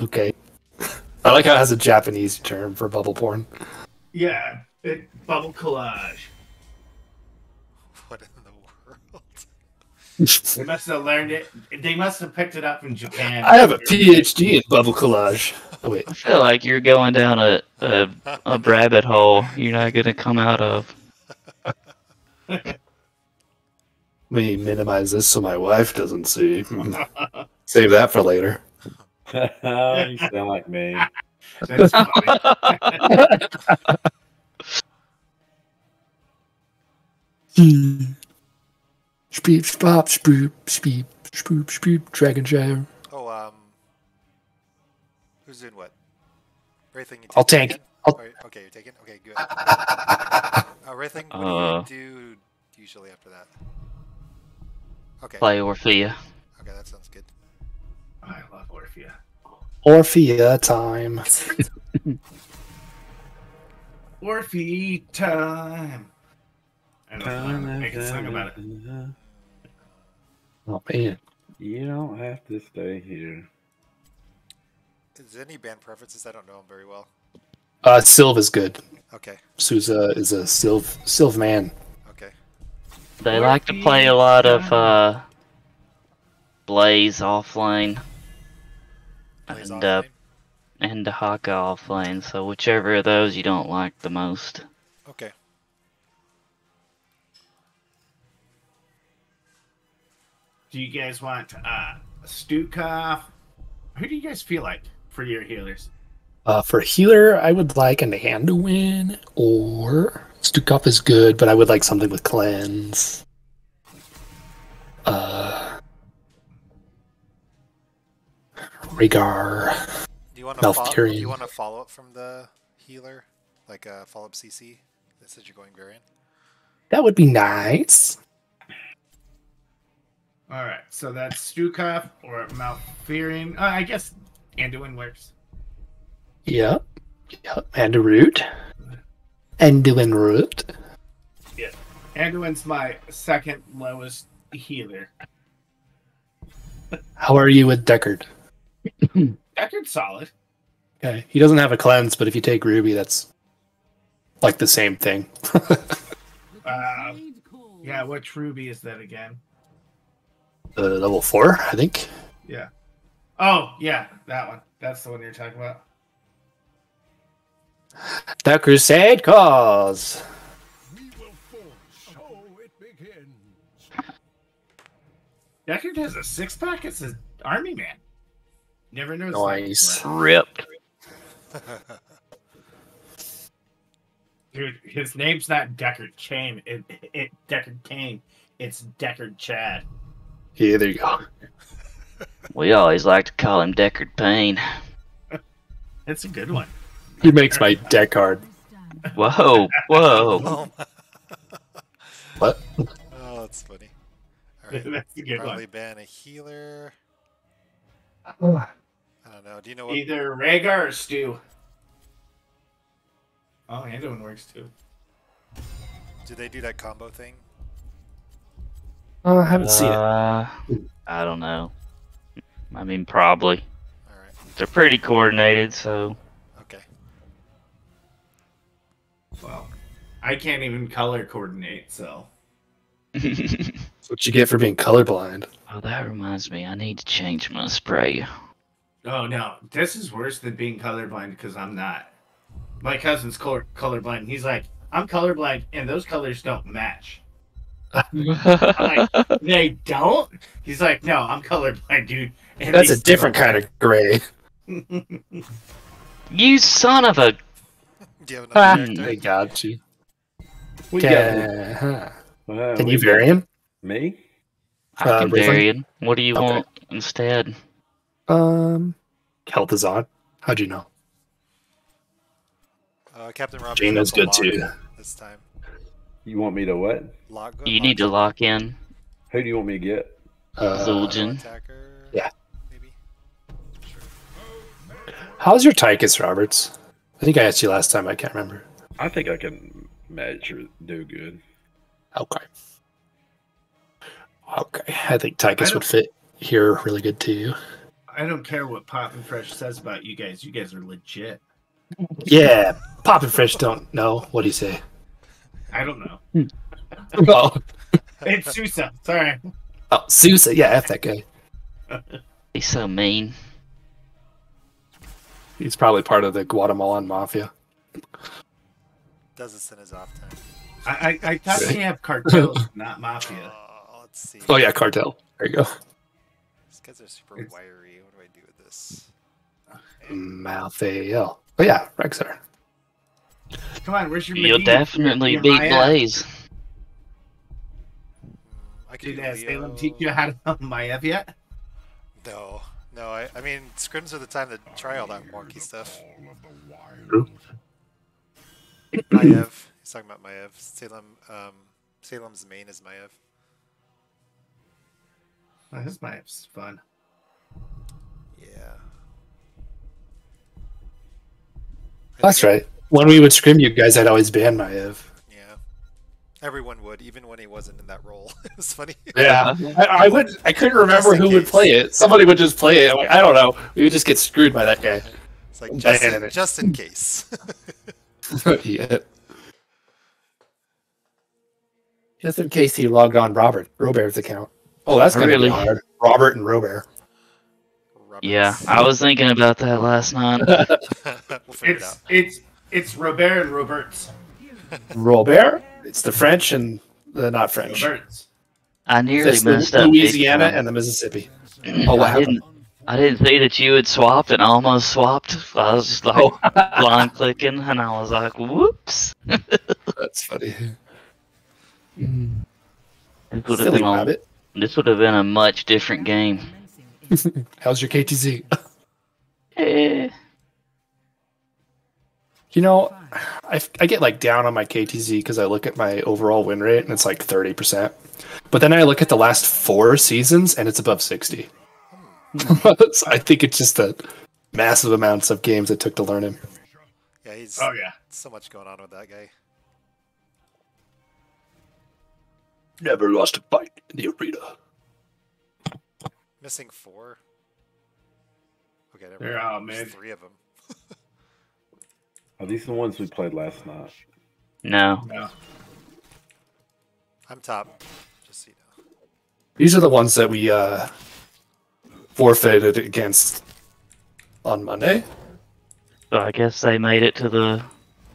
Okay. I like how it has a Japanese term for bubble porn. Yeah, it, bubble collage. What in the world? They must have learned it. They must have picked it up in Japan. I have a PhD in bubble collage. Oh, wait. I feel like you're going down a, a, a rabbit hole you're not going to come out of. Let me minimize this so my wife doesn't see. Hmm. Save that for later. You sound like me. That's funny. Speep, spop, spoop, speep, spoop, spoop, dragon gyre. Oh, um, who's doing what? Everything you I'll taking tank. again? I'll- Alright, okay, you're taking. Okay, good. Uh, everything. What Uh. do you do usually after that? Okay. Play Orphea. Okay, that sounds good. I love Orphea. Orphea time. Orphea time. I don't know. Make a song about it. Oh man. You don't have to stay here. Is there any band preferences? I don't know them very well. Uh, Sylve is good. Okay, Souza is a Sylve Sylve man. okay. They like to play a lot of uh, Blaze offlane Plays and uh, offlane? and Haka offlane. So whichever of those you don't like the most. Okay. Do you guys want uh, Stukov? Who do you guys feel like for your healers? Uh, for healer, I would like an Anduin or Stukov is good, but I would like something with cleanse. Uh, Rehgar. Do you want to follow? Do you want to follow up from the healer, like a follow up CC that says you're going variant? That would be nice. All right, so that's Stukov or Malfurion. Uh, I guess Anduin works. Yep. Yep. And a root. Anduin root. Yeah. Anduin's my second lowest healer. How are you with Deckard? Deckard's solid. Okay. He doesn't have a cleanse, but if you take Ruby, that's like the same thing. Uh, yeah, which ruby is that again? uh, level four, I think. Yeah. Oh, yeah, that one. That's the one you're talking about. The Crusade cause. Deckard has a six pack. It's an army man. Never knows. Nice. Ripped. Dude, his name's not Deckard Chain. It, it Deckard Cain. It's Deckard Chad. Yeah, there you go. We always like to call him Deckard Payne. It's a good one. He makes my deck card. Whoa, whoa. Oh, What? oh that's funny. All right. That's a good Probably one. ban a healer. I don't know. Do you know what? Either Rehgar or Stu. Oh, Anduin works too. Do they do that combo thing? Oh, I haven't seen it. Uh, I don't know. I mean, probably. All right. They're pretty coordinated, so. Okay. Well, I can't even color coordinate, so. That's what you get for being colorblind. oh, that reminds me. I need to change my spray. Oh no, this is worse than being colorblind because I'm not. My cousin's color colorblind. He's like, I'm colorblind, and those colors don't match. I'm like, they don't. He's like, no, I'm colorblind, dude. And That's a different kind of gray. you son of a. Do you have Ah, another character? I got you. We got Can, huh. Well, Can we- you vary him? Me? I Uh, can Riffin? vary it. What do you Okay. want instead? Um, Kel'Thuzad. How'd you know? Uh, Captain Robert. Jaina's good too. This time. You want me to what? Lock. go You need to lock in Who do you want me to get? Uh, Zul'jin. Attacker. Yeah. Maybe. Sure. how's your Tychus, Roberts? I think I asked you last time. I can't remember. I think I can measure do good. Okay. Okay. I think Tychus I would fit here really good too. I don't care what Pop and Fresh says about you guys. You guys are legit. Yeah, Pop and Fresh don't know. What do you say? I don't know. oh, It's Sousa. Sorry. oh, Sousa. Yeah, F that guy. He's so mean. He's probably part of the Guatemalan mafia. Does this in his off time. I, I, I thought they have cartels, not mafia. Oh, let's see. Oh yeah, cartel. There you go. These guys are super It's- wiry. What do I do with this? Malthael. Oh yeah, Rexxar. Come on, where's your You'll Medivh? definitely Your beat Maya? Blaze. I could Did do uh, Salem Leo. teach you how to Maiev yet? No, no. I, I mean, scrims are the time to try all that wonky stuff. True. Maiev. He's talking about Maiev. Salem. Um, Salem's main is Maiev. Oh, this Maiev's fun. Yeah. That's right. When we would scrim you guys, I'd always ban Maiev. Yeah. Everyone would, even when he wasn't in that role. it was funny. Yeah, I, I would. I couldn't remember Just in who would play it. Somebody would just play it. I'm like, I don't know. We would just get screwed by that guy. It's like just in, it. just in case. yeah. Just in case he logged on Robert Robert's account. Oh, that's gonna Really? be hard. Robert and Robert. Roberts. Yeah, I was thinking about that last night. we'll figure it out. It's it's it's Robert and Roberts. Robert. It's the French and the not French. Roberts. I nearly It's messed the up. big Louisiana and the Mississippi. Oh, what I happened? didn't. I didn't see that you had swapped and almost swapped. I was just like oh. blind clicking, and I was like, "Whoops!" That's funny. This would have Silly been a, this would have been a much different game. How's your KTZ? Eh, You know, I, I get like down on my KTZ because I look at my overall win rate and it's like 30%. But then I look at the last four seasons and it's above 60. so I think it's just the massive amounts of games it took to learn him. Yeah, he's Oh yeah. so much going on with that guy. Never lost a fight in the arena. Missing four. Okay, never They're mind. all There's three of them. Are these the ones we played last night? no. No. I'm top. Just so you know. These are the ones that we uh, forfeited against on Monday. So I guess they made it to the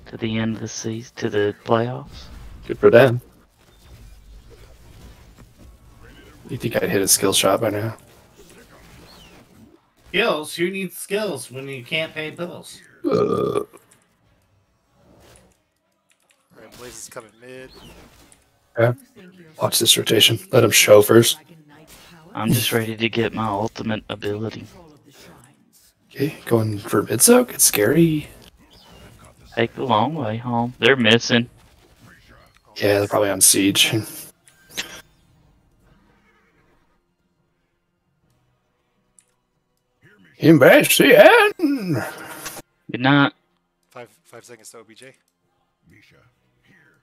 to the end of the season, to the playoffs. Good for them. You think I'd hit a skill shot by now? Skills? Who needs skills when you can't pay bills? Uh, Alright, Blaze is coming mid. watch this rotation. Let him show first. I'm just ready to get my ultimate ability. Okay, going for mid soak. It's scary. Take the long way home. They're missing. Yeah, they're probably on siege. Invasion! Good night. Five five seconds to OBJ. Misha, here.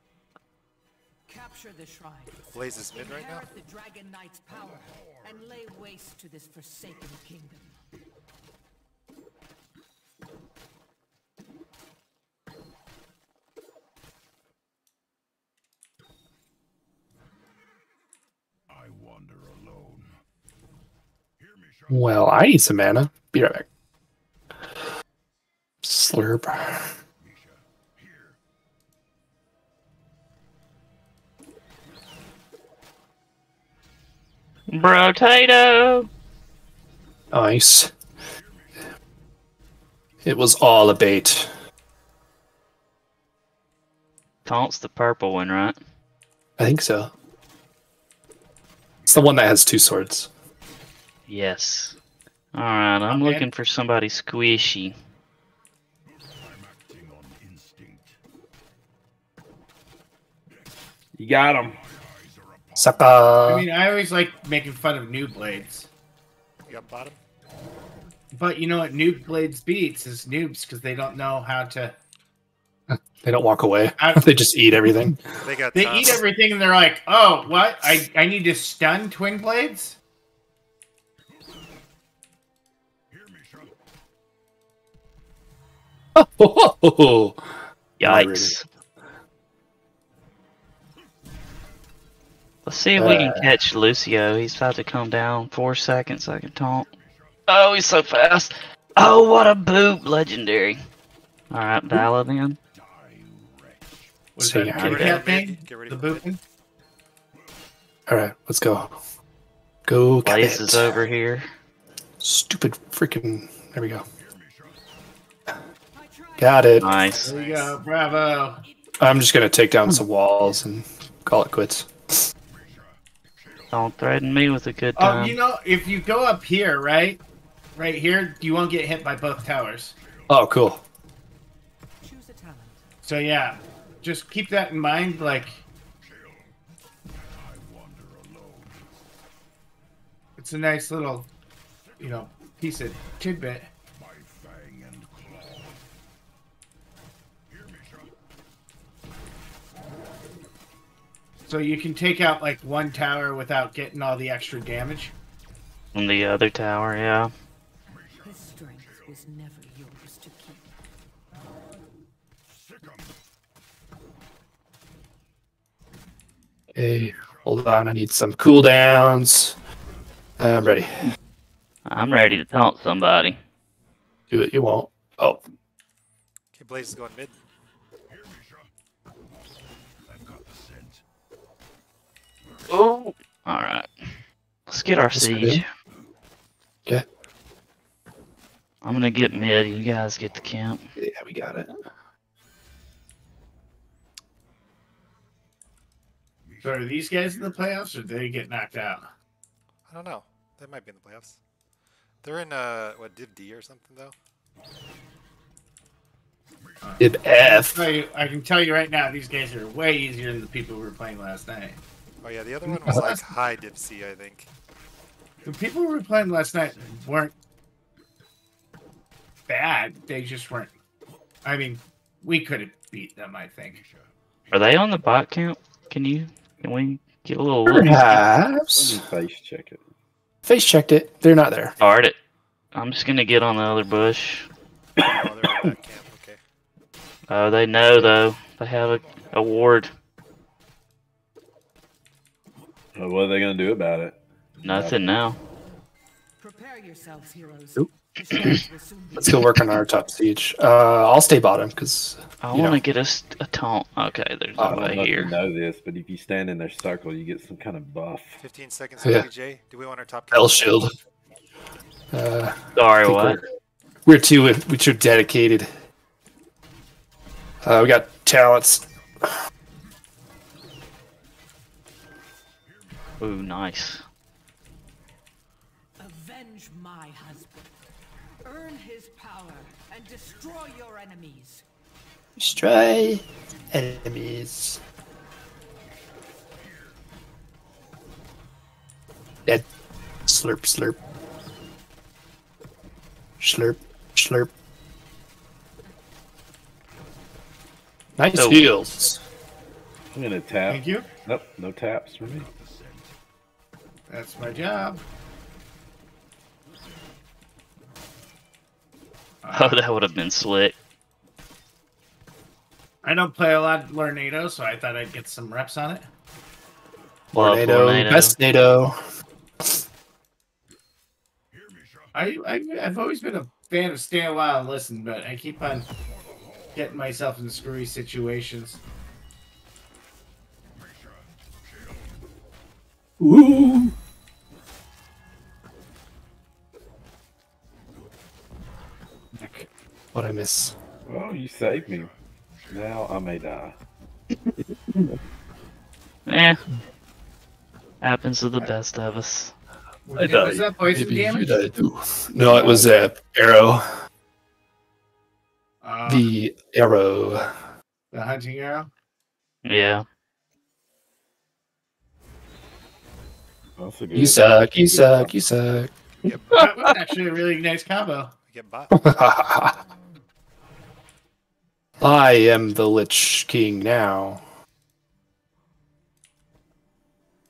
Capture the shrine. Blaze is mid right now. Inherit the Dragon Knight's power and lay waste to this forsaken kingdom. I wander alone. Well, I need some mana. Be right back. Slurp. Bro, Brotato! Nice. It was all a bait. Taunt's the purple one, right? I think so. It's the one that has two swords. Yes. Alright, I'm Okay. looking for somebody squishy. You got him. Sucker. I mean, I always like making fun of new blades. You got bottom. But you know what noob blades beats is noobs because they don't know how to. they don't walk away. I, They just eat everything. They got. they top. eat everything and they're like, "Oh, what? I I need to stun twin blades." Oh, Yikes. Let's see if we can Uh. catch Lucio. He's about to come down. Four seconds, I can taunt. Oh, he's so fast. Oh, what a boot. Legendary. Alright, Valla then. Was So that you a have Kit it. Kat thing? Get ready The for booting? All right, let's go. Go, Blaze is over here. Stupid freaking. There we go. Got it. Nice. There you go. Bravo. I'm just gonna take down some walls and call it quits. Don't threaten me with a good oh, time. Oh, you know, if you go up here, right? Right here, you won't get hit by both towers. Oh, cool. Choose a talent. So yeah, just keep that in mind. Like, it's a nice little, you know, piece of tidbit. So you can take out like one tower without getting all the extra damage. On the other tower, yeah. His strength was never yours to keep. Hey, hold on. I need some cooldowns. I'm ready. I'm ready to taunt somebody. Do it. You won't. Oh, Okay, Blaze is going mid. Oh. Alright. Let's get our Let's siege. Okay. I'm gonna get mid, you guys get the camp. yeah, we got it. So are these guys in the playoffs, or did they get knocked out? I don't know. They might be in the playoffs. They're in uh what Div D or something though. Dib F. Tell you- I can tell you right now, these guys are way easier than the people we were playing last night. Oh yeah, the other one was like high Div I think. The people we were playing last night weren't bad. They just weren't. I mean, we could have beat them. I think. Are they on the bot camp? Can you can we get a little? Perhaps. Face check it. Face checked it. They're not there. Start it. I'm just gonna get on the other bush. Oh, they're in camp. Okay. Oh, they know though. They have a award. Well, what are they gonna do about it? Nothing now. Prepare yourselves, heroes. Oop. The stars will soon be Let's go work on our top siege. Uh, I'll stay bottom because I want to get us a taunt. Okay, there's I no don't way know here. know this, but if you stand in their circle, you get some kind of buff. 15 seconds Yeah. WJ. Do we want our top L shield. Uh, Sorry, what? We're, we're too we're too dedicated. Uh, we got talents. Ooh, nice. Avenge my husband. Earn his power and destroy your enemies. Destroy enemies. Dead. Slurp, slurp. Slurp, slurp. Nice So- heals. I'm gonna tap. Thank you. Nope, no taps for me. That's my job. Oh, that would have been slick. I don't play a lot of Lorenado, so I thought I'd get some reps on it. Love Tornado, Tornado. best NATO. I, I I've always been a fan of stay a while and listen, but I keep on getting myself in screwy situations. Ooh. What I miss? Oh, you saved me. Now I may die. Eh. Happens to the best of us. Was that poison damage? No, it was uh, arrow. Uh, The arrow. the hunting arrow. Yeah. That's a good. You suck. You suck. You suck. That was actually a really nice combo. Get bot. I am the Lich King now.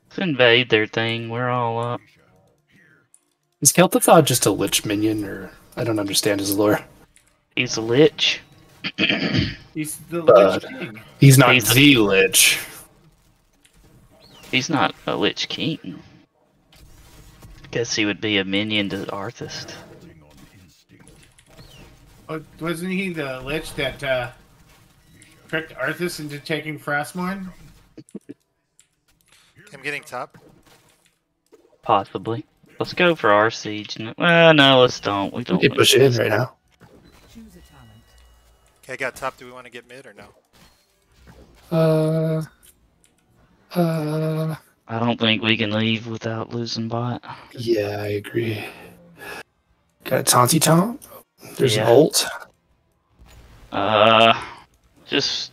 Let's invade their thing. We're all up. Is Kel'Thuzad just a Lich minion, or I don't understand his lore? He's a lich. He's the Bud. Lich King. He's not He's- the Lich. He's not a Lich King. Guess he would be a minion to Arthas. Oh, wasn't he the Lich that uh, tricked Arthas into taking Frostmourne? I'm getting top. Possibly. Let's go for our siege. Well, no, let's don't. We We don't. can push in right now. Choose a talent. Okay, I got top. Do we want to get mid or no? Uh, uh, I don't think we can leave without losing bot. yeah, I agree. Got a taunty taunt. There's Yeah. an ult. Uh, just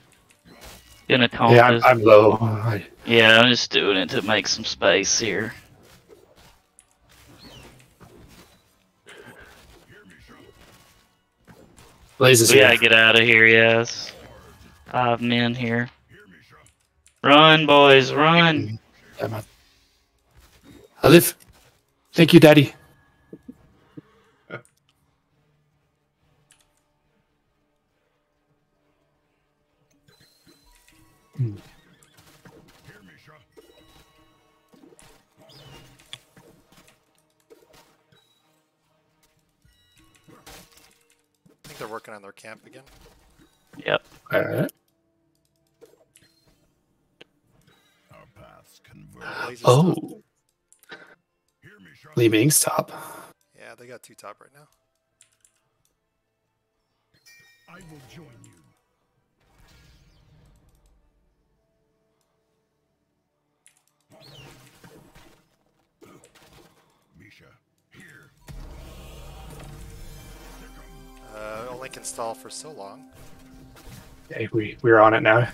gonna taunt Yeah, I'm. I'm low. I, Yeah, I'm just doing it to make some space here. Blaze is We here. gotta get out of here, yes. Five men here. Run, boys, run! Yeah, man. I live. Thank you, Daddy. I think they're working on their camp again. Yep. All right. Oh. Li-Ming's top. Yeah, they got two top right now. I will join you. Misha, here. Uh, only can stall for so long. Okay, we we're on it now.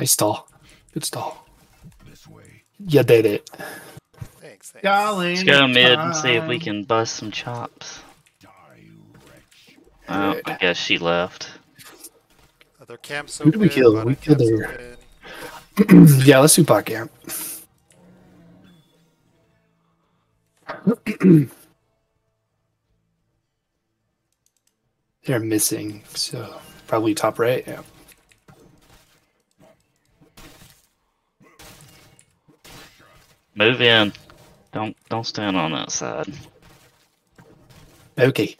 Nice stall. Good stall. You did it. Thanks, thanks. Darling. Let's go mid and see if we can bust some chops. Oh, I guess she left. Their camp's Who open. did we kill? bottom We killed camp's their- open. yeah, let's do bot camp. They're missing, so probably top right. Yeah. Move in. Don't don't stand on that side. Okay.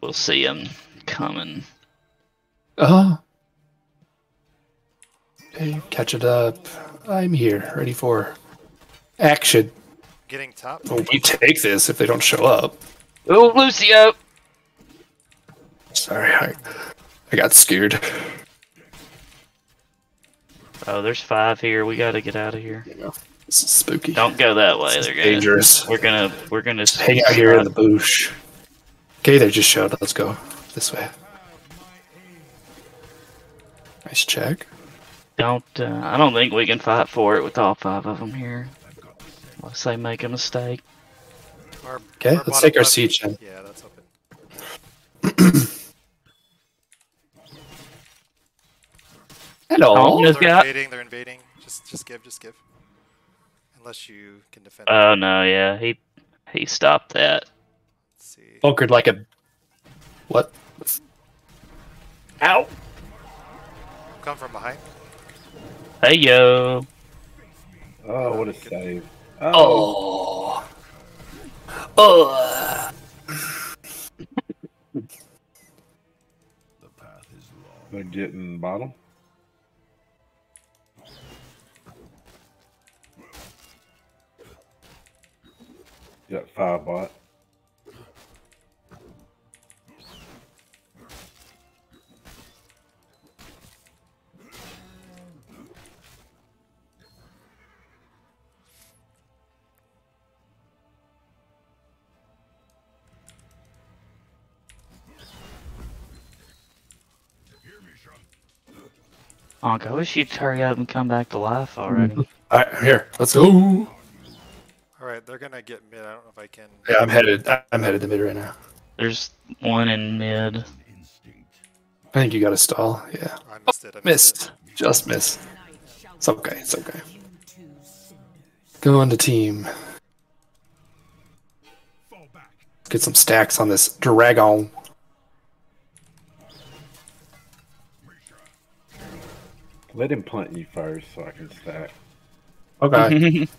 We'll see him coming. Uh-huh. Oh. Okay, catch it up. I'm here, ready for action. Getting top. Oh, we take this if they don't show up. Oh, Lucio! Sorry, I, I got scared. Oh, there's five here. We gotta get out of here. You know, this is spooky. Don't go that way. They're gonna, dangerous. We're gonna we're gonna Hang out here in the bush. Okay, they just showed. Let's go this way. Nice check. Don't. Uh, I don't think we can fight for it with all five of them here. Unless they make a mistake. Our, Okay, our let's take our left- siege then. Yeah, that's open. Hello. Oh, They're got- invading. They're invading. Just, just give. Just give. Unless you can defend. Oh no, yeah, he he stopped that. Let's see. Bunkered like a what? Ow! Come from behind. Hey yo. Oh, what a save. Oh, Oh. Oh. they're getting bottom. Got five bot. Honk, I wish you'd hurry up and come back to life already. All right, I'm here. Let's go. All right, they're gonna get mid. I don't know if I can. Yeah, I'm headed. I'm headed to mid right now. There's one in mid. I think you got a stall. Yeah. I missed it. I missed. missed. It. Just missed. It's okay. It's okay. Go on to team. Get some stacks on this dragon. Let him punt you first so I can stack. Okay.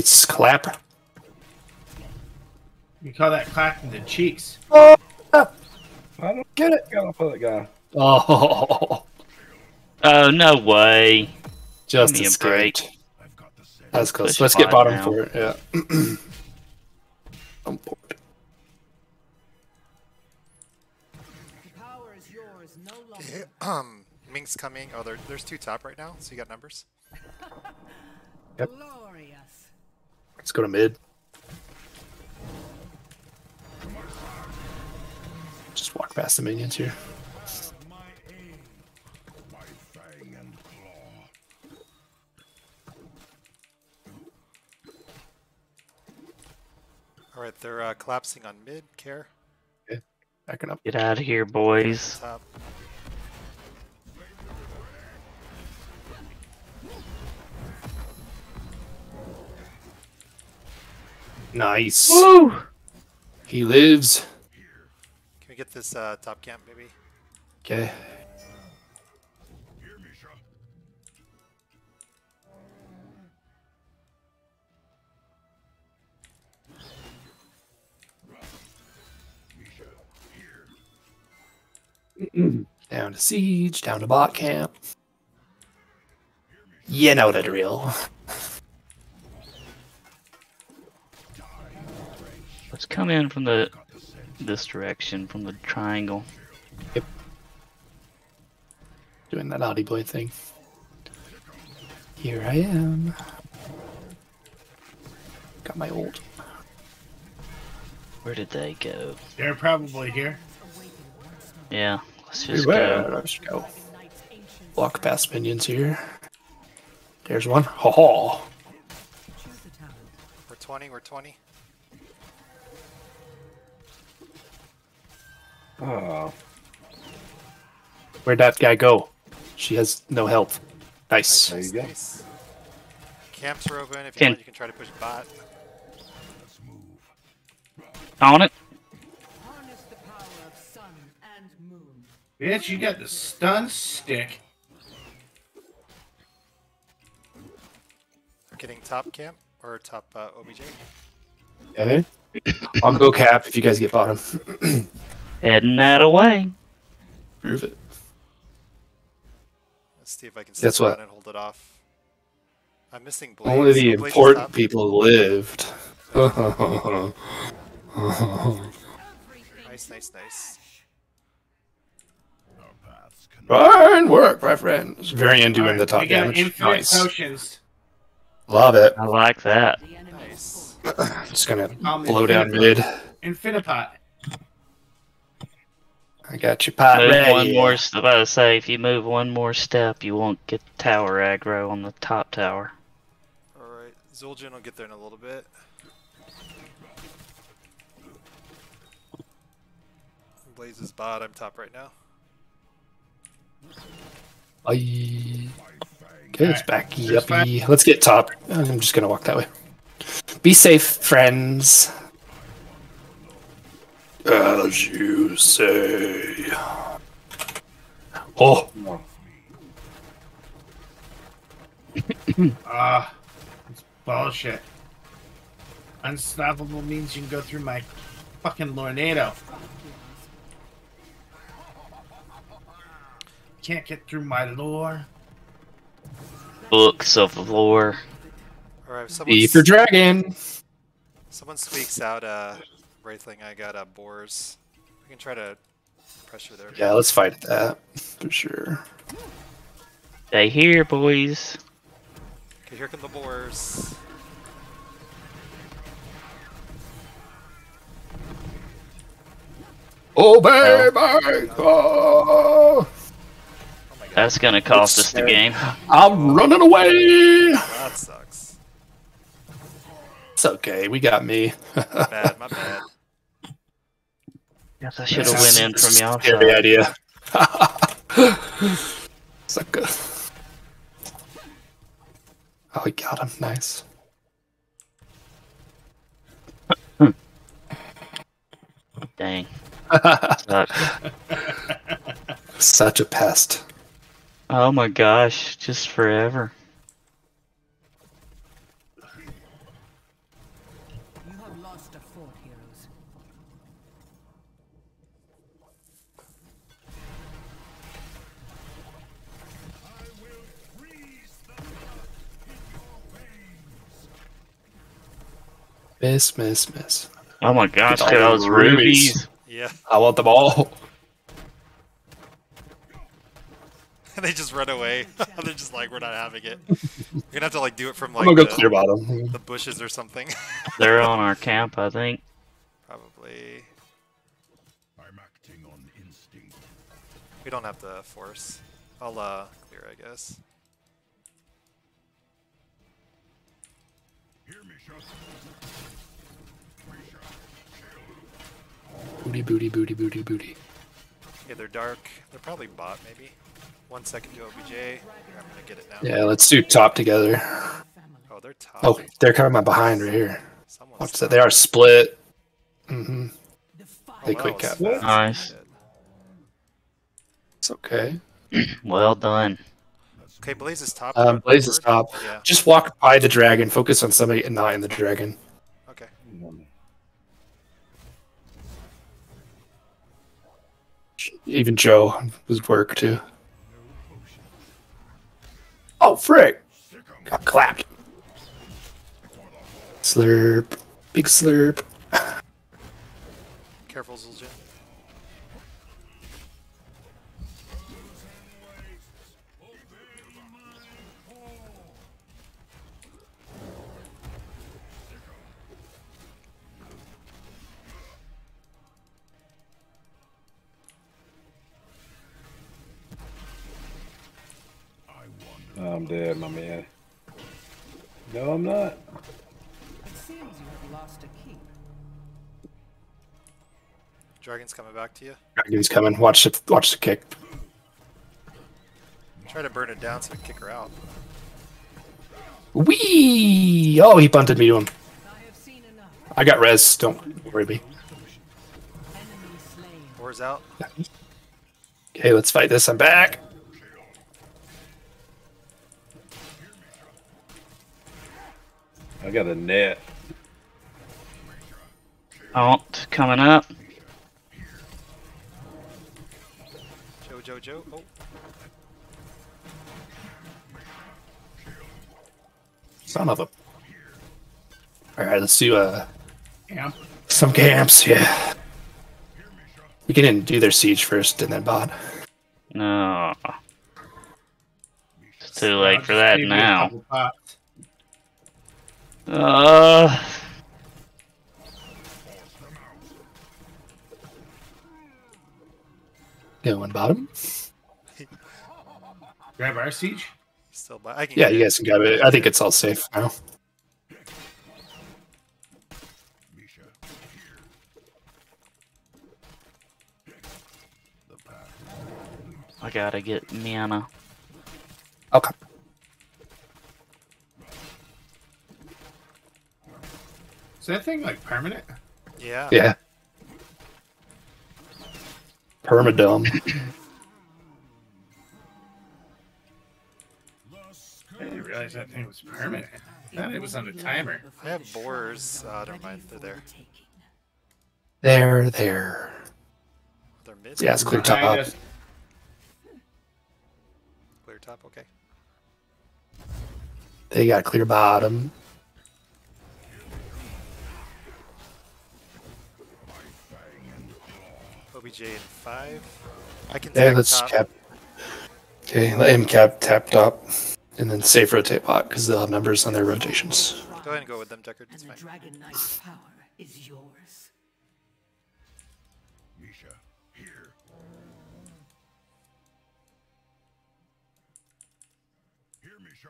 Nice clap. You call that clap in the cheeks. Oh, I don't get it. Get off of that guy. Oh, oh no way! just Give me a escaped. That's close. Push Let's get bottom now. for it. Yeah. I'm bored. The power is yours no longer. Okay, um, Mink's coming. Oh, there, there's two top right now, so you got numbers. Yep. Glorious. Let's go to mid. Just walk past the minions here. All right, they're uh, collapsing on mid. Care Backing up. Get out of here, boys. top. Nice. Woo! He lives. Can we get this uh, top camp, maybe? Okay. down to siege, down to bot camp. You know the drill. Let's come in from the this direction, from the triangle. Yep. Doing that Audi boy thing. Here I am. Got my old. Where did they go? They're probably here. Yeah, let's just Beware, go. Let's go. Walk past minions here. There's one. Ha ha. Choose a talent. We're 20. We're 20. Oh, Where'd that guy go? She has no health. Nice. There you go. nice. Camps are open. If you Can- want, you can try to push bot. On it. Harness the power of sun and moon. Bitch, you got the stun stick. We're getting top camp or top uh, OBJ. Okay. I'll go cap if you guys get bottom. Heading that away. Prove it. Let's see if I can Guess sit what? down and hold it off. I'm missing Blaze. Only the Blaze important top. people lived. Nice, nice, nice. Fine work, my friends. Varian doing Alright, the top damage. Nice. potions. Love it. I like that. The Nice. Just gonna Um, blow down mid. Infinipot. I got your pot Move ready. one more. st- About to say, if you move one more step, you won't get tower aggro on the top tower. Alright, Zul'jin will get there in a little bit. Blaze is bot, I'm top right now. I. Okay, it's back. Just fine. Yuppie. Let's get top. I'm just gonna walk that way. Be safe, friends. As you say. Oh, Ah, it's bullshit. Unstoppable means you can go through my fucking Lorenado. Can't get through my lore. Books of lore. Alright, if someone, be for dragon. someone squeaks out uh, Wraithling, I got uh, Boars. We can try to pressure there. Yeah, let's fight that for sure. Stay here, boys. Okay, here come the boars. Oh baby! Oh, That's gonna cost us the game. I'm running away. That sucks. It's okay. We got me. my Bad, my bad. Guess I should have went in from y'all Scary side. idea. Sucker. Oh, we got him. Nice. Dang. Such a pest. Oh my gosh, just forever. Miss, miss, miss. Oh my gosh, Get look at those rubies. rubies. Yeah, I want them all. they just run away. They're just like, we're not having it. You're gonna have to like do it from I'm like gonna go the, clear bottom. the bushes or something. They're on our camp, I think. Probably. I'm acting on instinct. We don't have to force. I'll uh clear, I guess. Booty, booty, booty, booty, booty. Yeah, they're dark. They're probably bot, maybe. One second to OBJ. Here, I'm gonna get it now. Yeah, let's do top together. Oh, they're top. Oh, they're coming up behind right here. Someone's Watch that. They are split. Mm-hmm. They Oh, quick cap. Nice. It's okay. Well done. Okay, Blaze is top. Um, Blaze is top. Yeah. Just walk by the dragon. Focus on somebody and not in the dragon. Okay. Even Joe was work too. Oh frick! Got clapped. Slurp. Big slurp. Careful, Zul'jin. I'm dead, my man. No, I'm not. It seems you have lost a keep. Dragon's coming back to you. Dragon's coming. Watch the watch the kick. Try to burn it down so we kick her out. Wee! Oh, he bunted me to him. I have seen. I got res. Don't worry me. Enemy slain. Boar's out. Okay, let's fight this. I'm back. I got a net. Alt coming up. Joe, Joe, Joe. Oh, Son of a. All right, let's do uh Camp. some camps. Yeah. We can do their siege first and then bot. No. It's too late for that Maybe a now. Couple pops. Uh, Going bottom. Grab our siege. still by. I can Yeah, you it. guys can grab it. I think it's all safe now. Misha, here. The path. I gotta get Miana. Okay. Is that thing like permanent? Yeah. Yeah. Permadome. I didn't realize that thing was permanent. I thought it was on a timer. I have boars. Uh, never mind. They're there. There, there. They're mid. Yeah, it's clear top. us. Clear top. Okay. They got clear bottom. OBJ in five. I can Yeah, tag let's top. cap. Okay, let him cap tap top, and then safe rotate bot because they'll have numbers on their rotations. Go ahead and go with them, Deckard. It's And the fine. Dragon Knight's power is yours. Misha, here. Here, Misha.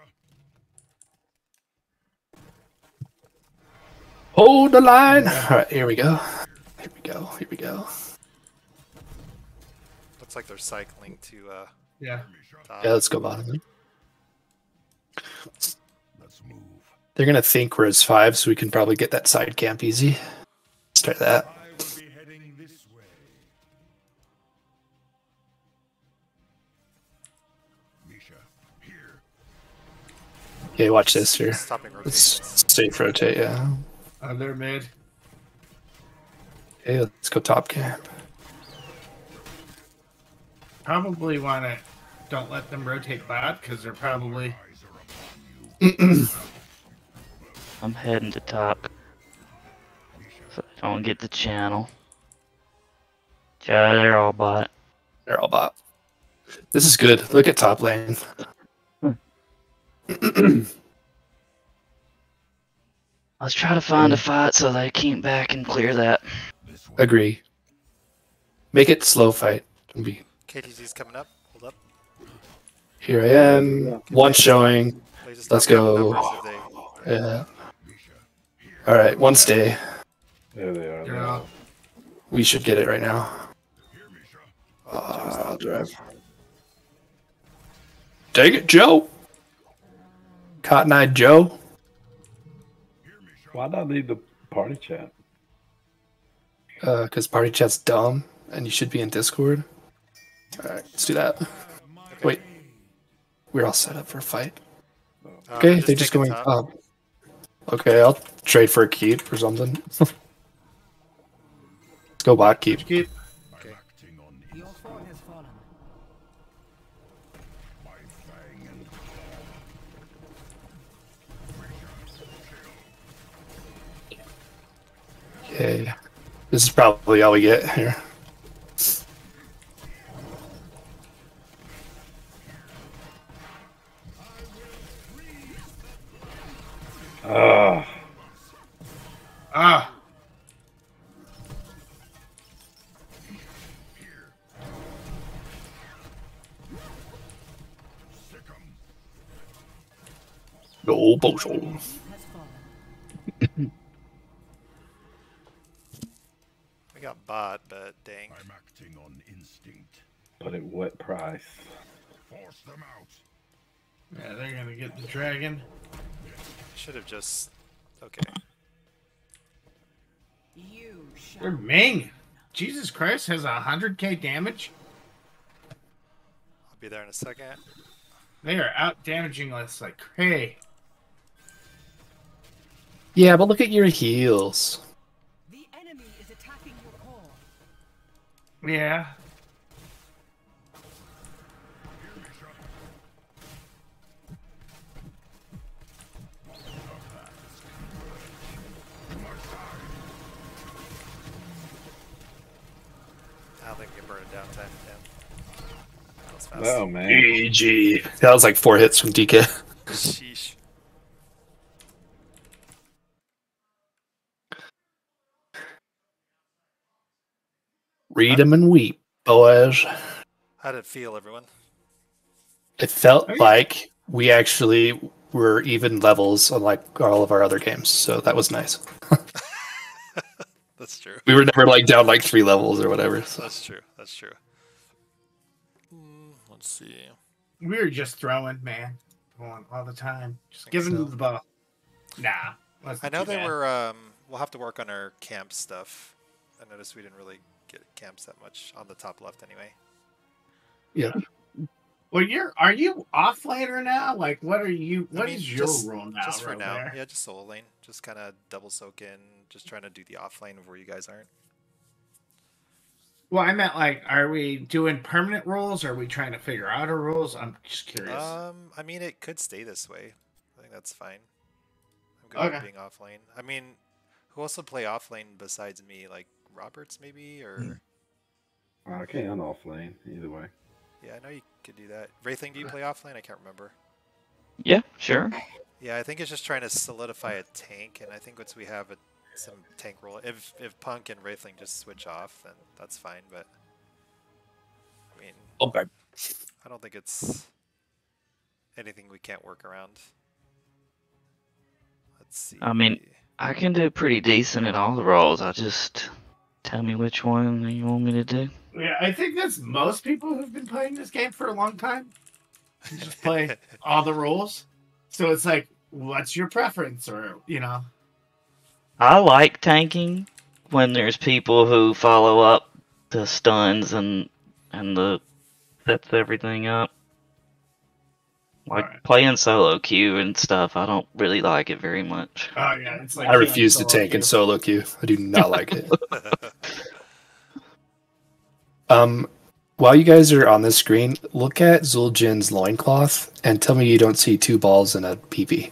Hold the line. All right, here we go. Here we go. Here we go. Looks like they're cycling to uh, Yeah. top. Yeah, let's go bottom. then. Let's move. They're gonna think we're as five, so we can probably get that side camp easy. Let's try that. I will be heading this way. Misha, here. Okay, watch this here. Stopping Let's rotations. safe rotate. Yeah. I'm there mid. Okay, let's go top camp. Probably want to don't let them rotate bot because they're probably Eyes are upon you. I'm heading to top. So I don't get the channel. Yeah, they're all bot. They're all bot. This is good. Look at top lane. Let's try to find a mm. fight so they can't back and clear that. Agree. Make it slow fight. Don't be- KTZ's coming up. Hold up. Here I am. One showing. Let's go. they- Yeah. All right, one stay. There they are. Yeah. We should get it right now. Here, Uh, I'll drive. Take it, Joe. Cotton Eye Joe. Why not leave the party chat? Uh, because party chat's dumb, and you should be in Discord. All right, let's do that. Wait, we're all set up for a fight. Uh, Okay, they're they're just going top. up. Okay, I'll trade for a keep or something. Let's go bot keep. keep. I'm acting on Your fort has fallen. my fang and Okay, this is probably all we get here. No bullshit. Has fallen. We got bot, but dang. I'm acting on instinct. but at what price? Force them out. yeah, they're gonna get the dragon. Should have just. Okay. You They're shall Ming. Jesus Christ has a hundred k damage. I'll be there in a second. They are out damaging us like cray. Yeah, but look at your heels. The enemy is attacking your core. Yeah. I don't think we can burn it down time. Yeah. That was fast. Oh man, GG. That was like four hits from DK. Read 'em and weep, boys. How did it feel, everyone? It felt like we actually were even levels unlike all of our other games, so that was nice. That's true. We were never like down like three levels or whatever. So. That's true. That's true. Mm, let's see. We were just throwing, man. Throwing all the time. Just giving so. them the ball. Nah. I know they bad. were. Um, we'll have to work on our camp stuff. I noticed we didn't really get camps that much on the top left, anyway. Yeah. Well, you're are you off laner now? Like, what are you? I mean, is your just- role now? just for right now, there? yeah, just solo lane. Just kind of double soak in. Just trying to do the off lane of where you guys aren't. Well, I meant like, are we doing permanent rules? Are we trying to figure out our rules? I'm just curious. Um, I mean, it could stay this way. I think that's fine. I'm good Okay. with being off lane. I mean, who else would play off lane besides me? Like Roberts, maybe, or hmm. I can off lane either way. Yeah, I know you could do that. Wraithling, do you play offlane? I can't remember. Yeah, sure. Yeah, I think it's just trying to solidify a tank, and I think once we have a, some tank role, if if Punk and Wraithling just switch off, then that's fine. But I mean, Okay. I don't think it's anything we can't work around. Let's see. I mean, I can do pretty decent in all the roles. I just tell me which one you want me to do. Yeah, I think that's most people who've been playing this game for a long time. You Just play all the rules. So it's like, what's your preference, or you know? I like tanking when there's people who follow up the stuns and and the sets everything up. Like Alright. playing solo queue and stuff, I don't really like it very much. Oh yeah, it's like I refuse to killing tank in solo solo queue. I do not like it. Um, while you guys are on the screen, look at Zul'jin's loincloth and tell me you don't see two balls in a PP.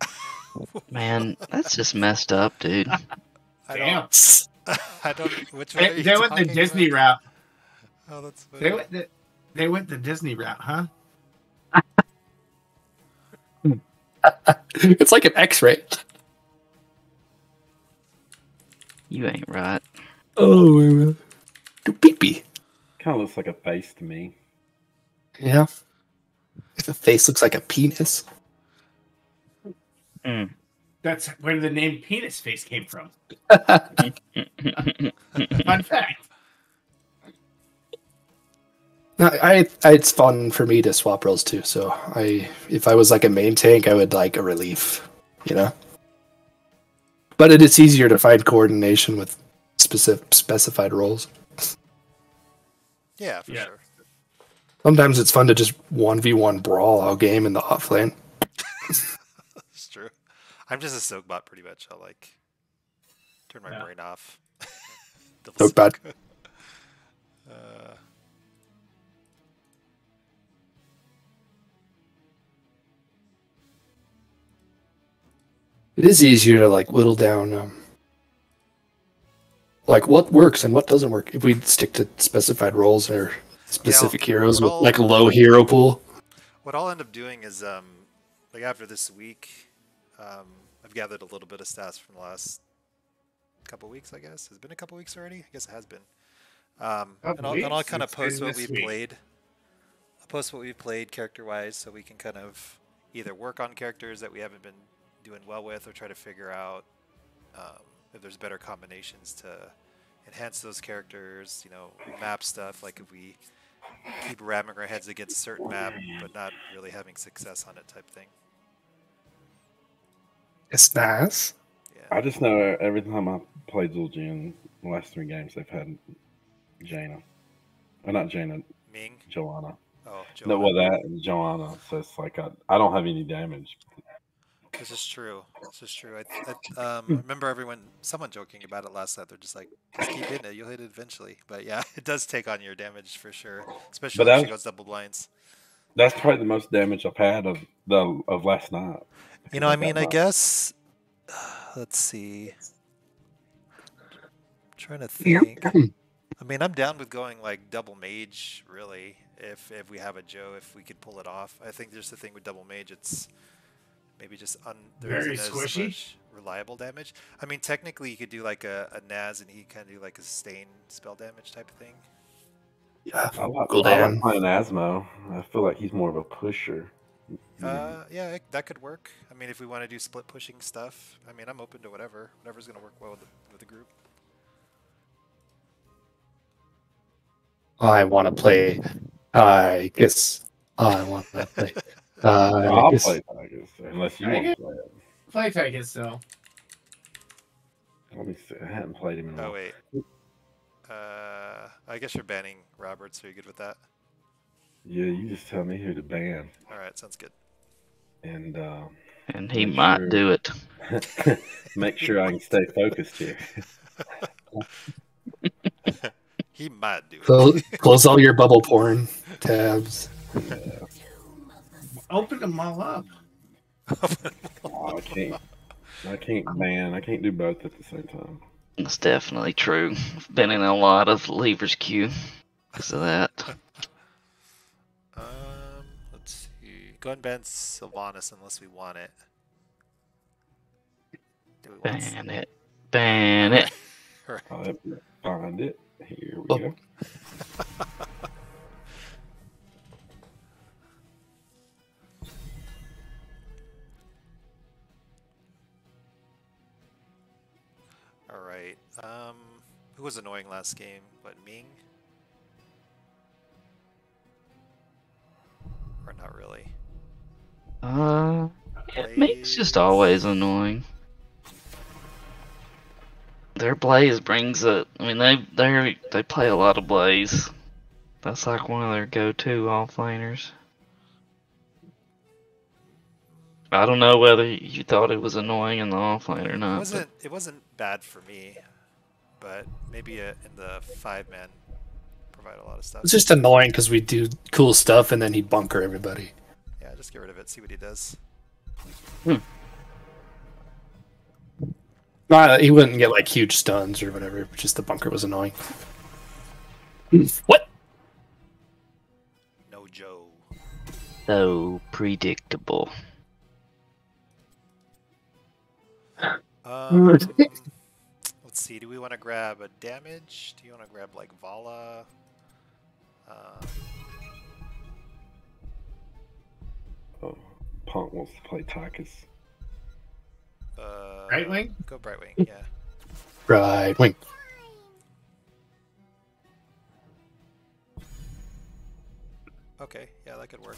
Man, that's just messed up, dude. I. Damn. don't. I don't. Which one are They, you they went the Disney about? route. Oh, that's funny. They went the they went the Disney route, huh? it's like an X-ray. You ain't right. Oh, do peepee. Kind of looks like a face to me. Yeah. If The face looks like a penis. Mm. That's where the name Penis Face came from. Fun fact. No, I, I it's fun for me to swap roles too. So I, if I was like a main tank, I would like a relief, you know. But it is easier to find coordination with specific specified roles. Yeah, for Yeah. sure. Sometimes it's fun to just one v one brawl all game in the off lane. It's true. I'm just a soak bot pretty much. I like turn my Yeah. brain off. Double It is easier to like whittle down, um, like what works and what doesn't work if we stick to specified roles or specific heroes with well- like a low hero pool. what I'll end up doing is, um, like after this week, um, I've gathered a little bit of stats from the last couple weeks. I guess has it been a couple weeks already. I guess it has been. Um, and I'll, and I'll kind of post what this we week. played. I'll post what we've played character-wise, so we can kind of either work on characters that we haven't been doing well with, or try to figure out um, if there's better combinations to enhance those characters. You know, map stuff. Like if we keep ramming our heads against a certain map, but not really having success on it, type thing. It's nice. Yeah. I just know every time I played Zul'jin, the last three games they've had Jaina. Or not Jaina, Ming. Johanna. Oh, Johanna. No, well, that and Johanna. So it's like I, I don't have any damage. This is true. This is true. I, I um, remember everyone, someone joking about it last night. They're just like, just keep hitting it. You'll hit it eventually. But yeah, it does take on your damage for sure, especially But when she goes double blinds. That's probably the most damage I've had of the of last night. You know, I mean, I much. guess. Let's see. trying to think. I mean, I'm down with going like double mage, really. If if we have a Joe, if we could pull it off. I think there's the thing with double mage. It's maybe just un, there Very isn't as squishy? much reliable damage. I mean, technically, you could do like a, a Naz, and he kind of do like a sustain spell damage type of thing. Yeah. I like, Cool I like playing Asmo. I feel like he's more of a pusher. Uh, yeah, it, that could work. I mean, if we want to do split pushing stuff, I mean, I'm open to whatever. Whatever's gonna work well with the, with the group. I want to play. I guess I want to play. Uh, I I'll guess- play Tigers unless you want to play it. Play Tychus though. Let me see. I haven't played him in a Oh wait. Uh, I guess you're banning Roberts. Are you good with that? Yeah, you just tell me who to ban, All right, sounds good. and uh, And he might sure- do it. make sure I can stay focused here. He might do it. Close, close all your bubble porn tabs. Open them all up. oh, I can't. I can't, man. I can't do both at the same time. That's definitely true. I've been in a lot of levers queue because of that. um, let's see. Go and ban Sylvanas unless we want it. Do we ban it. Ban it. find it. Here we oh. go. Um, who was annoying last game? What Ming? Or not really? Uh, it makes just always annoying. Their blaze brings it. I mean, they they they play a lot of blaze. That's like one of their go-to offlaners. I don't know whether you thought it was annoying in the offlane or not. but- wasn't. It wasn't bad for me, but maybe uh in the five man provide a lot of stuff. It's just annoying because we do cool stuff and then he'd bunker everybody. Yeah, just get rid of it. See what he does. Not, he wouldn't get like huge stuns or whatever. Just the bunker was annoying. What? No Joe. So predictable. Um, let's see. Do we want to grab a damage? Do you want to grab like Valla? Um, Oh, Punk wants to play Tychus. uh, Right wing? Go right wing, Yeah. Right wing. Okay. Yeah, that could work.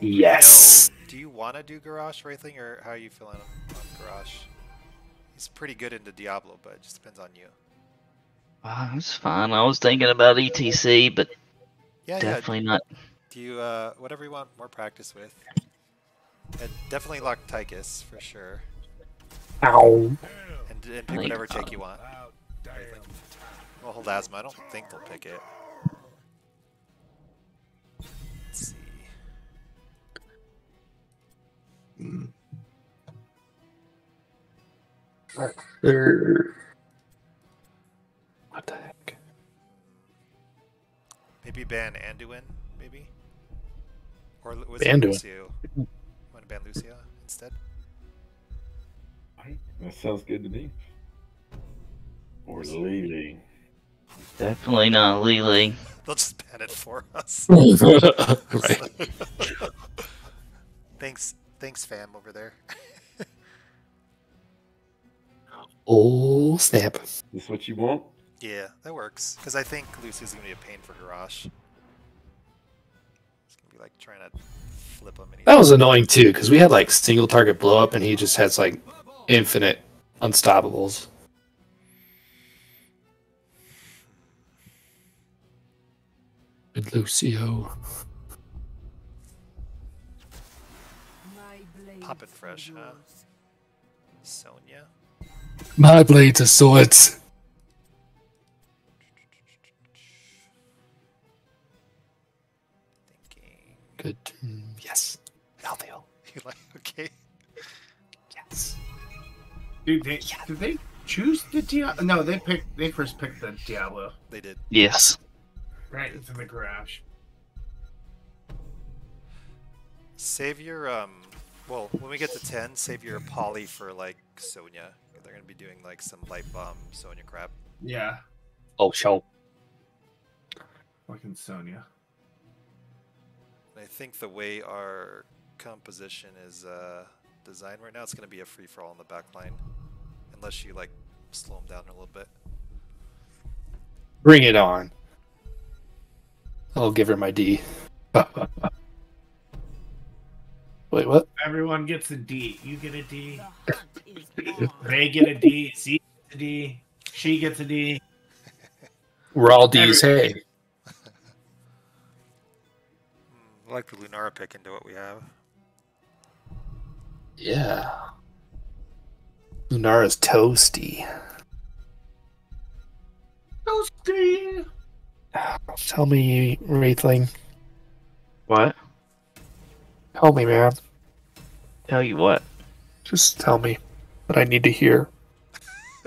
Yes. You know, do you want to do garage Garrosh Wraithling, or how are you feeling on, on Garrosh? He's pretty good into Diablo, but it just depends on you. Uh, it's fine. I was thinking about ETC, but Yeah, yeah. definitely not. Do you uh, whatever you want more practice with? Yeah, definitely lock Tychus for sure, Ow. and, and pick whatever take you want. We'll hold Asmo. I don't think they'll pick it. Let's see. What the heck? Maybe ban Anduin, maybe? Or was Anduin. it Lucio? Want to ban Lucio instead? That sounds good to me. Or Li Li. Definitely not Li Li. They'll just ban it for us. right. thanks, thanks, fam over there. Oh snap. Is this what you want? yeah, that works. Because I think Lucio's gonna be a pain for Garrosh. It's gonna be like trying to flip him. And That was annoying too because we had like single target blow up and he just has like infinite unstoppables. Good Lucio. Pop it fresh, huh? Sonya. My blades are swords. Good. Mm, yes. Valdiel. You like okay? Yes. Dude, they, did they choose the Diablo? No, they picked. They first picked the Diablo. They did. Yes. Right into the Garrosh. Save your um. Well, when we get to ten, save your poly for like Sonya. They're gonna be doing like some light bomb Sonya crap. Yeah, Oh, show. fucking Sonya. I think the way our composition is uh, designed right now, it's gonna be a free for all in the back line, unless you like slow them down a little bit. Bring it on. I'll give her my D. Wait, what? Everyone gets a D. You get a D. The hunt is on. They get a D. Z gets a D. She gets a D. We're all D's. Hey. Hmm, I like the Lunara pick into what we have. Yeah. Lunara's toasty. Toasty. Tell me, Wraithling. What? Tell me, man. Tell you what. Just tell me what I need to hear.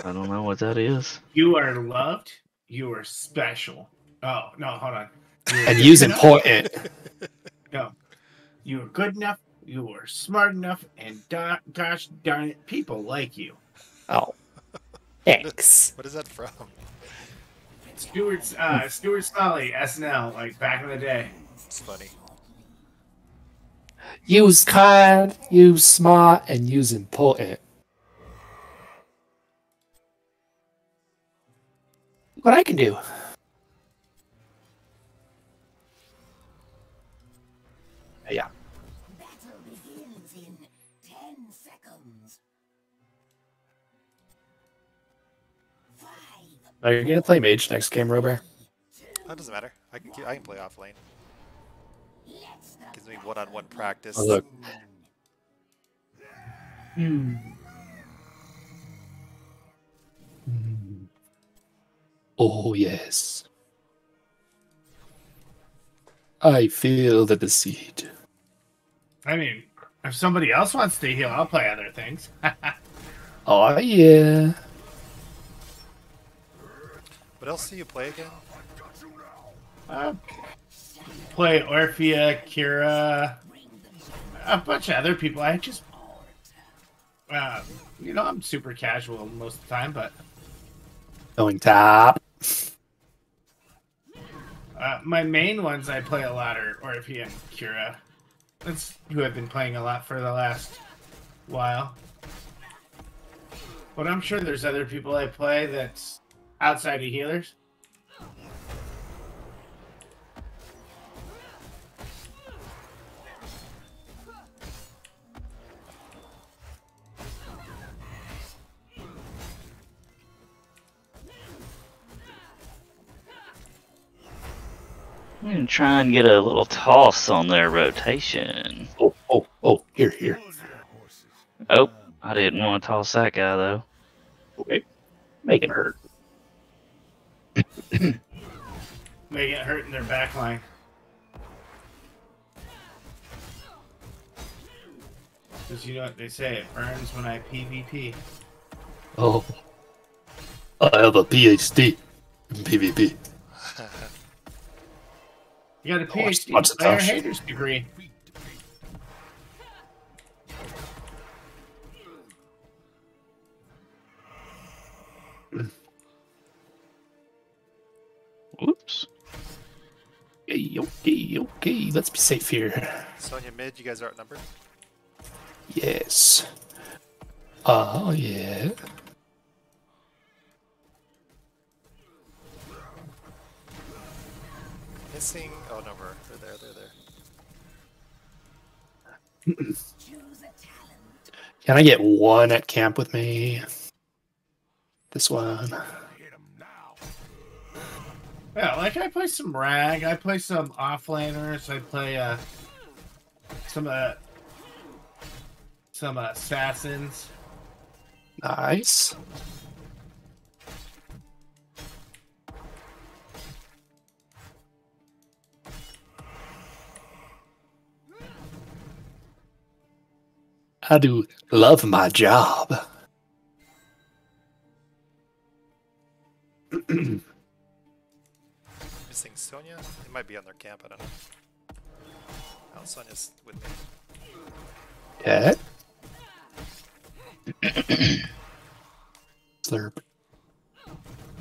I don't know what that is. You are loved. You are special. Oh no, hold on. And use important. No. You are good enough. You are smart enough, and do- gosh darn it, people like you. Oh, thanks. What is that from? Stuart's uh, Stuart Smalley, SNL, like back in the day. It's funny. Use kind, use smart, and use important. What I can do. Yeah. Battle begins in 10 seconds. Five, Are you gonna play mage next game, Robert? That doesn't matter. I can I can play off lane. Let's Gives me one-on-one practice. Oh, look. Oh yes. I feel the deceit. I mean, if somebody else wants to heal, I'll play other things. Oh yeah. What else do you play again? uh, play Orphea, Qhira, a bunch of other people. I just, uh, you know, I'm super casual most of the time, but Going top. uh, my main ones I play a lot are Orphea and Qhira. That's who I've been playing a lot for the last while. But I'm sure there's other people I play that's outside of healers. Try and get a little toss on their rotation. Oh oh oh here here. Oh, I didn't want to toss that guy though. Okay. Make it hurt. They get hurt in their back line. Because you know what they say, it burns when I PvP. Oh. I have a PhD in PvP. You got a Oh, PhD lots of player tough. haters degree. Oops. Okay, okay, okay. Let's be safe here. Sonya mid, you guys are outnumbered. Yes. Oh yeah. Missing. Oh no, we're they're there. They're there. choose a talent. Can I get one at camp with me? This one. Hit 'em now. Yeah, like I play some rag, I play some offlaners, I play uh some uh some assassins. Nice. I do love my job. Missing Sonya. It might be on their camp. I don't know. Oh, Sonya's with me. Yeah. Slurp.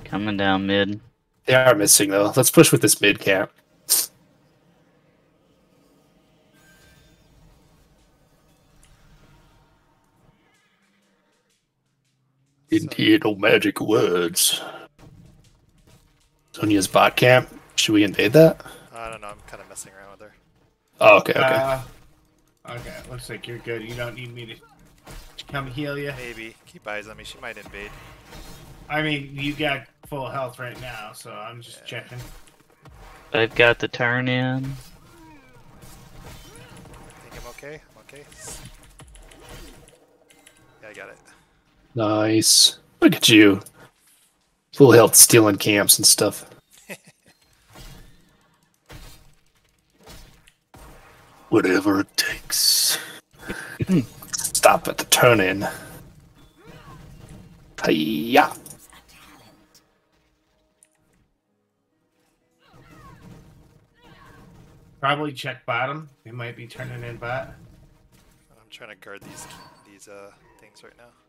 Coming down mid. They are missing though. Let's push with this mid camp. Didn't hear no magic words. Sonya's bot camp. Should we invade that? I don't know. I'm kind of messing around with her. Oh, okay, okay. Uh, okay, looks like you're good. You don't need me to to come heal you. Maybe keep eyes on me. She might invade. I mean, you got full health right now, so I'm just Yeah. checking. I've got the turn in. I think I'm okay. I'm okay. Yeah, I got it. Nice. Look at you. Full health stealing camps and stuff. Whatever it takes. Stop at the turn in. Hiya. Probably check bottom. They might be turning in bot. I'm trying to guard these these uh things right now.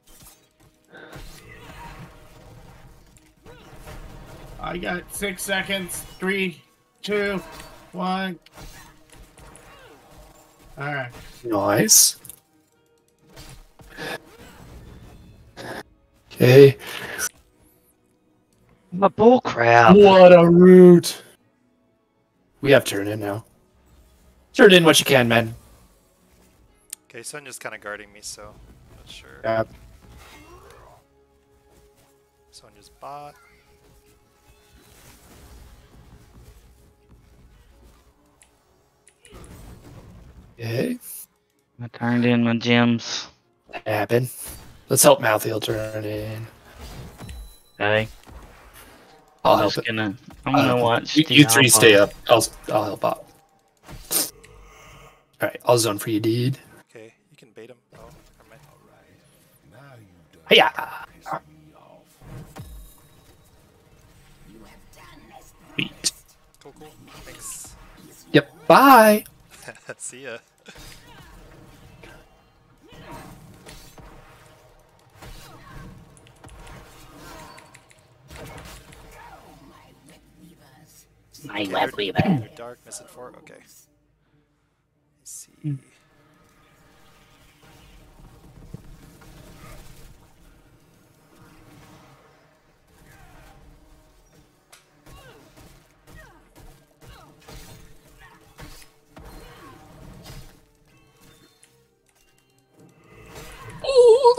I got six seconds. Three, two, one. All right. Nice. Okay. My bull crap. What a root. We have turn in now. Turn in what you can, man. Okay, Sun just kind of guarding me, so not sure. Yeah. Sun just bot. Okay. I turned in my gems. Happen. Let's help Malthael turn in. Okay. I'll I'm help just it. gonna. I'm gonna Uh, watch. You, you three stay up. I'll I'll help out. All right, I'll zone for you, dude. Okay, you can bait him. Oh, never mind. Now you done Yep. Bye. See ya. My Okay, web they're- weaver. dark, missing four. Okay. Let's see. Oh,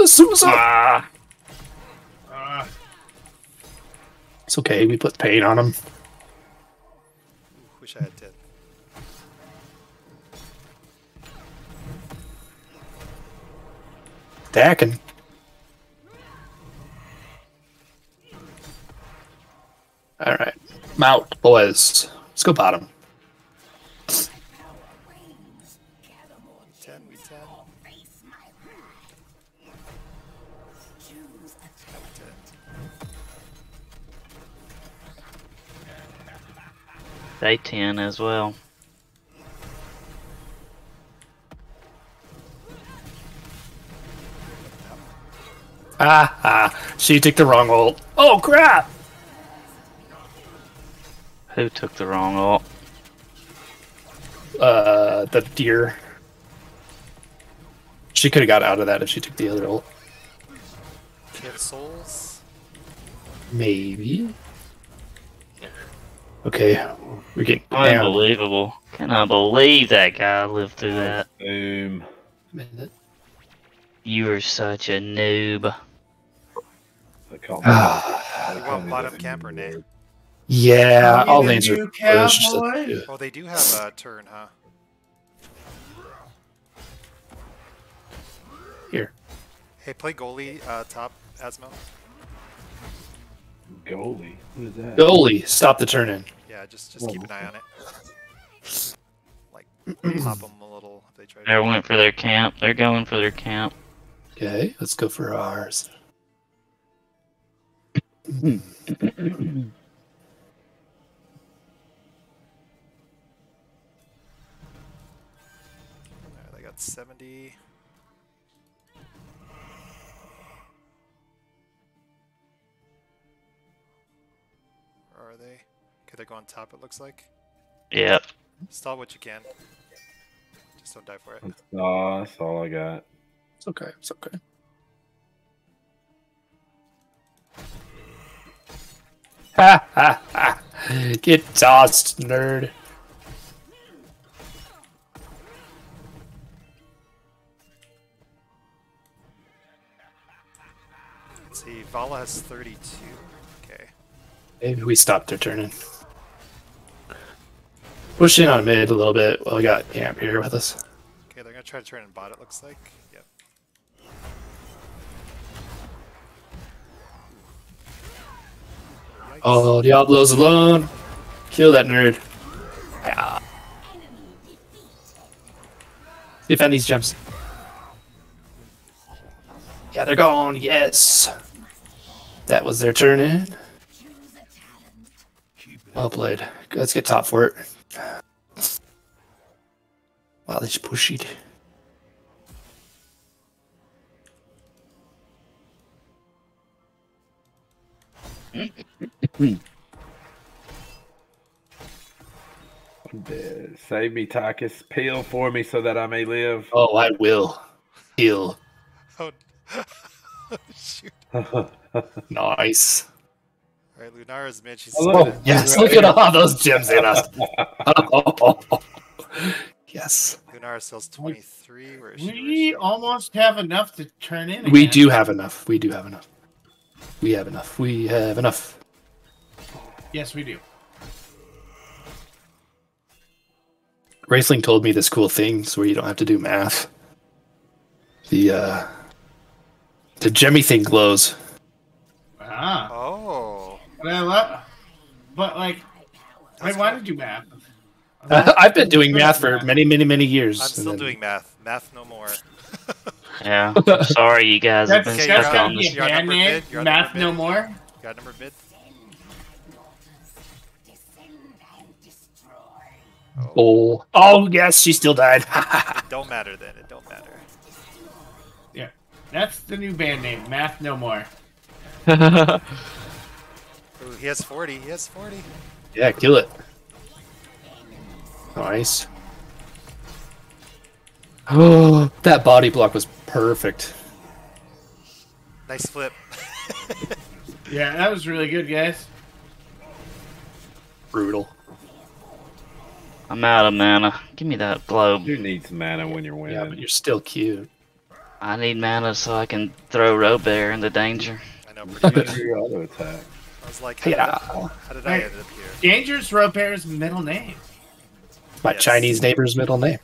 the suicide. Ah, Uh, It's okay. We put pain on him. Ooh, wish I had ten. Stacking. All right. Mount, boys. Let's go bottom. They ten as well. Ah, ah. She took the wrong ult. Oh, crap. Who took the wrong ult? Uh, the deer. She could have got out of that if she took the other ult. Ten souls. Maybe. Okay, we're getting down. Unbelievable. Can I believe that guy lived through that? Boom. You are such a noob. They call me- Ah, they You call want me bottom the camp or nay? nerd. yeah, Are I'll the answer. new cowboy? to- Oh, they do have a turn, huh? Here. Hey, play goalie uh, top, Asmo. Goalie. Who is that? Goalie, stop the turn in. Yeah, just just keep an eye on it. Like, pop them a little if they try. They went for their camp. They're going for their camp. Okay, let's go for ours. There, they got 70. Okay, they're going top. It looks like. Yep. Stall what you can. Just don't die for it. Oh, that's all I got. It's okay. It's okay. Ha ha ha! Get tossed, nerd. Let's see. Valla has thirty-two. Okay. Maybe we stopped their turning. Push in on mid a little bit. Well, we got Camp here with us. Okay, they're gonna try to turn and bot. It looks like. Yep. Yikes. Oh, Diablo's alone. Kill that nerd. Yeah. Defend these gems. Yeah, they're gone. Yes. That was their turn in. Well played. Let's get top for it. Wow, they just pushed it. I'm dead. Save me, Tychus. Peel for me so that I may live. Oh, I will. Heal. Oh, shoot. Nice. All right, Lunara's mid. She's Oh, look at it. yes. Look at all those gems in us. yes. Lunara sells 23. Where is she? Where is We she? almost have enough to turn in. We do have enough. We do have enough. We have enough. We have enough. Yes, we do. Wraithling told me this cool thing so where you don't have to do math. The uh the gemmy thing glows. Ah. Oh. But I love. But like, I That's want cool. to do math. I've been doing math for many, many, many years. I'm still then- doing math. Math no more. Yeah. Sorry, you guys have That's, been Okay, you're that's on- on gonna be a You're on band number name. mid, you're on Math number no mid. more. Got number mid? Oh, oh yes, she still died. Don't matter then. It don't matter. Yeah, that's the new band name. Math no more. Ooh, he has 40. He has 40. yeah, kill it. Nice. Oh, that body block was perfect. Nice flip. Yeah, that was really good, guys. Brutal. I'm out of mana. Give me that globe. You need some mana when you're winning. Yeah, but you're still cute. I need mana so I can throw Robert into danger. I know, pretty good. your auto attack. I was like, how did, Yeah. how did I Hey. end up here? Dangerous Robear's middle name. My Yes. Chinese neighbor's middle name.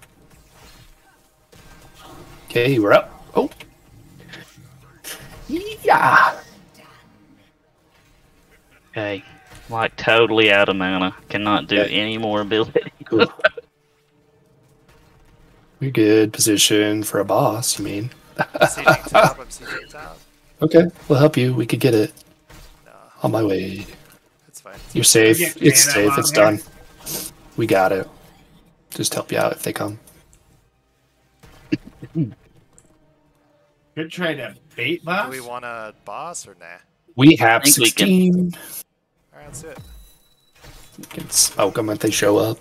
Okay, we're up. Oh. Yeah. Okay. Like totally out of mana. Cannot do Yeah. any more ability. Cool. We're good position for a boss, you mean? CJ top. I'm CJ top. Okay, we'll help you. We could get it No, on my way. it's fine. You're safe. get It's safe. It's there. done. We got it. Just help you out if they come. Could try to bait boss. Do we want a boss or nah? We have think we can- 16. Alright, let's it. We can smoke them if they show up.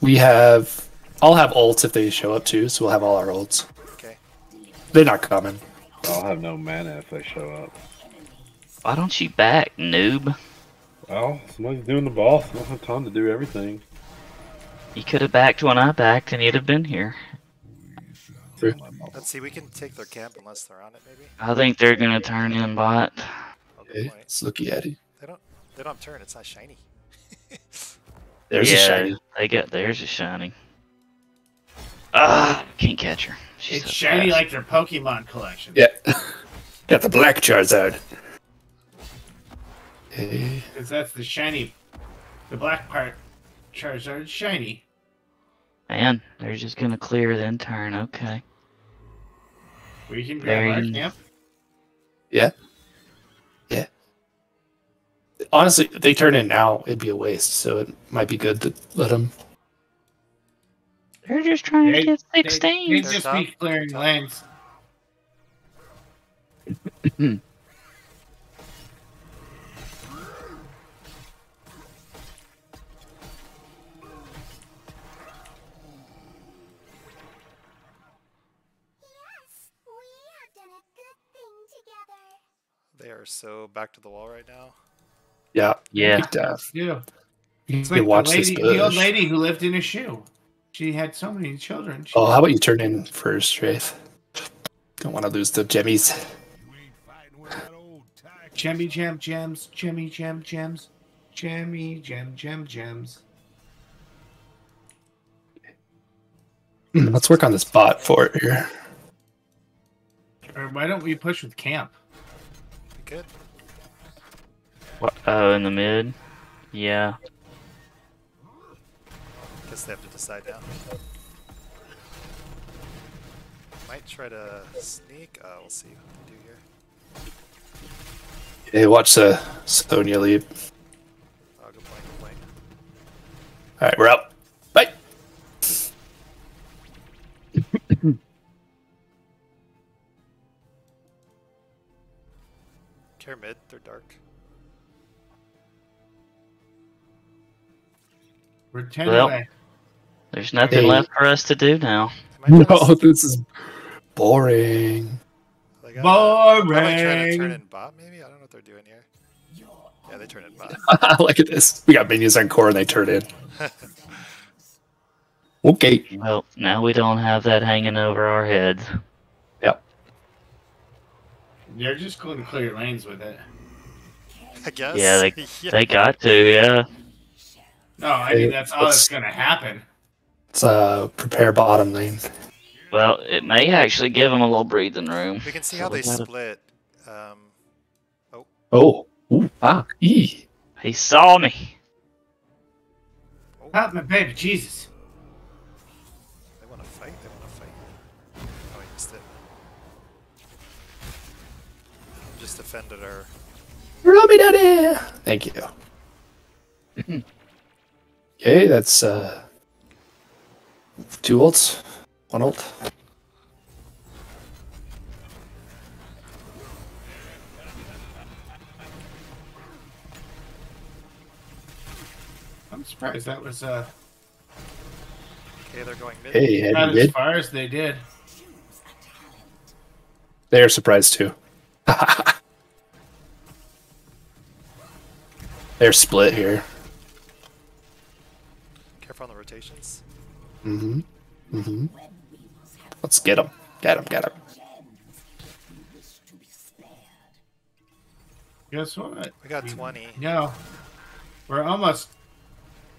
We have. I'll have ults if they show up too, so we'll have all our ults. Okay. They're not coming. I'll have no mana if they show up. Why don't you back, noob? Well, somebody's doing the boss. I don't have time to do everything. You could have backed when I backed and you'd have been here. Let's see. We can take their camp unless they're on it, maybe. I think they're gonna turn in bot. Oh, good Okay, point. let's look at it. They don't. They don't turn. It's not shiny. There's yeah, a shiny. They got there's a shiny. Ah, can't catch her. She's It's so shiny fast. like their Pokemon collection. Yeah. Got the black Charizard. Okay. Eh? Because that's the shiny. The black part. Charizard shiny. Man, they're just gonna clear then turn. Okay. We can grab our Very- camp. Yeah. Yeah. Honestly, if they turn in now, it'd be a waste. So it might be good to let them. They're just trying They- to get sixteen. they They're just be clearing lanes. They are so back to the wall right now. Yeah. Yeah. Good death. Yeah. You It's like watch the, this the old lady who lived in a shoe. She had so many children. She Oh, how about you turn in first, Wraith? Don't want to lose the jemmies. Tack. Jemmy Jam Gems, Jemmy Jam Gems, Jemmy Jam Jam Gems. Hmm, Let's work on this bot for it here. Or why don't we push with camp? We could. What? Oh, in the mid. Yeah. Guess they have to decide now. Might try to sneak. Uh, we'll see what they do here. Hey, watch the Sonya leap. Oh, good point. Good point. right, we're out. Bye. Care mid, they're dark. We're ten Well. away. There's nothing Hey. left for us to do now. They No, this is boring. they got- Are they trying to turn in bot maybe? I don't know what they're doing here. Yeah, they turn in bot. Look at this. We got minions on core and they turn in. Okay. Well, now we don't have that hanging over our heads. Yep. They're just going to clear lanes with it. I guess. Yeah, they Yeah. they got to, yeah. No, I mean that's all that's going to happen. Let's uh, prepare bottom lane. Well, it may actually give them a little breathing room. We can see So how they gotta- split. Um, Oh. Ooh, ah. Ee. He saw me. Help my baby, Jesus. they want to fight. They want to fight. Oh, he missed it. Just defended our. Rubby daddy. Thank you. okay, that's uh, two ults. One ult. Surprised that was uh, Okay, they're going mid. Hey, not heavy as mid. far as they did. They're surprised too. They're split here. Careful on the rotations. Mm-hmm. Mm-hmm. Let's get them. Get them. Get them. Guess what? We got 20. No. We're almost.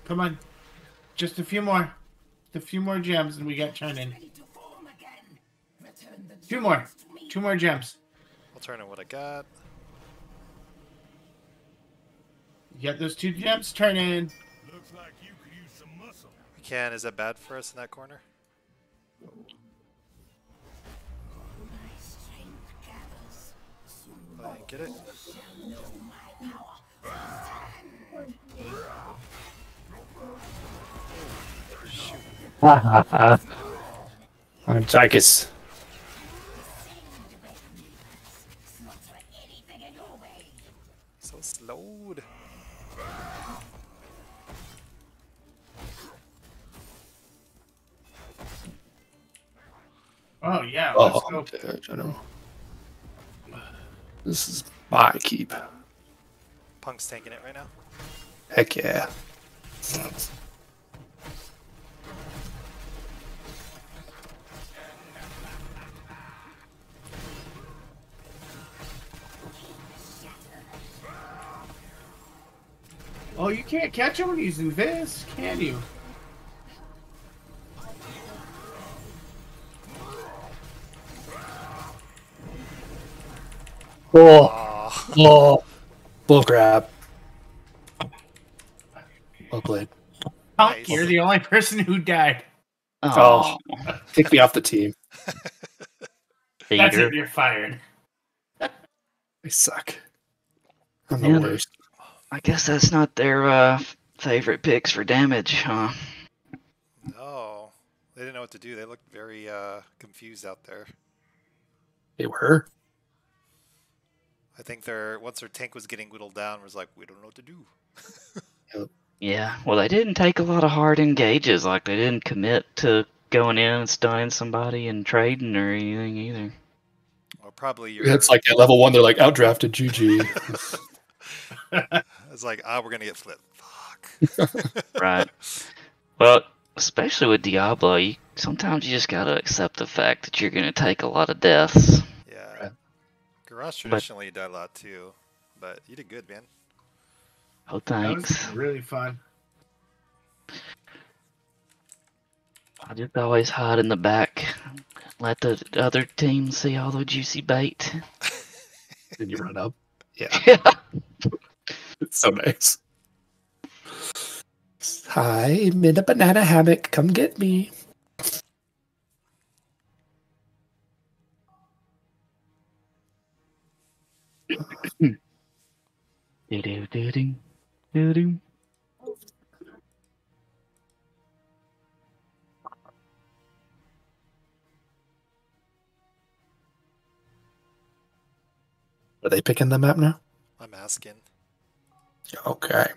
Come on. Just a few more. Just a few more gems and we got turning. Two more. Two more gems. I'll turn in what I got. You got those two gems? Turn in. Looks like you could use some muscle. We can. Is that bad for us in that corner? I get it. I'm Tychus. So slowed. Oh yeah. Oh, let's Oh, go. I don't know. This is my keep. Punk's tanking it right now. Heck yeah. Oh, you can't catch him when he's in this, can you? Oh, Aw. oh, bull crap. Well played. Punk, Nice. you're the only person who died. Oh, oh. take me off the team. That's it. You're fired. I suck. I'm the worst. I guess that's not their uh, favorite picks for damage, huh? No. They didn't know what to do. They looked very uh, confused out there. They were. I think their once their tank was getting whittled down, was like, we don't know what to do. Yeah, well, they didn't take a lot of hard engages. Like, they didn't commit to going in and stunning somebody and trading or anything either. Or probably your. It's like at level one, they're like outdrafted GG. it's like, ah, we're gonna get flipped. Fuck. Right. well, especially with Diablo, you, sometimes you just gotta accept the fact that you're gonna take a lot of deaths. Yeah. Right. Garrosh traditionally died a lot too, but you did good, man. Oh, That thanks. was really fun. I just always hide in the back. Let the other team see all the juicy bait. Did you run up? Yeah, Yeah it's so nice. I'm in a banana hammock. Come get me. Are they picking them up now? I'm asking. Okay.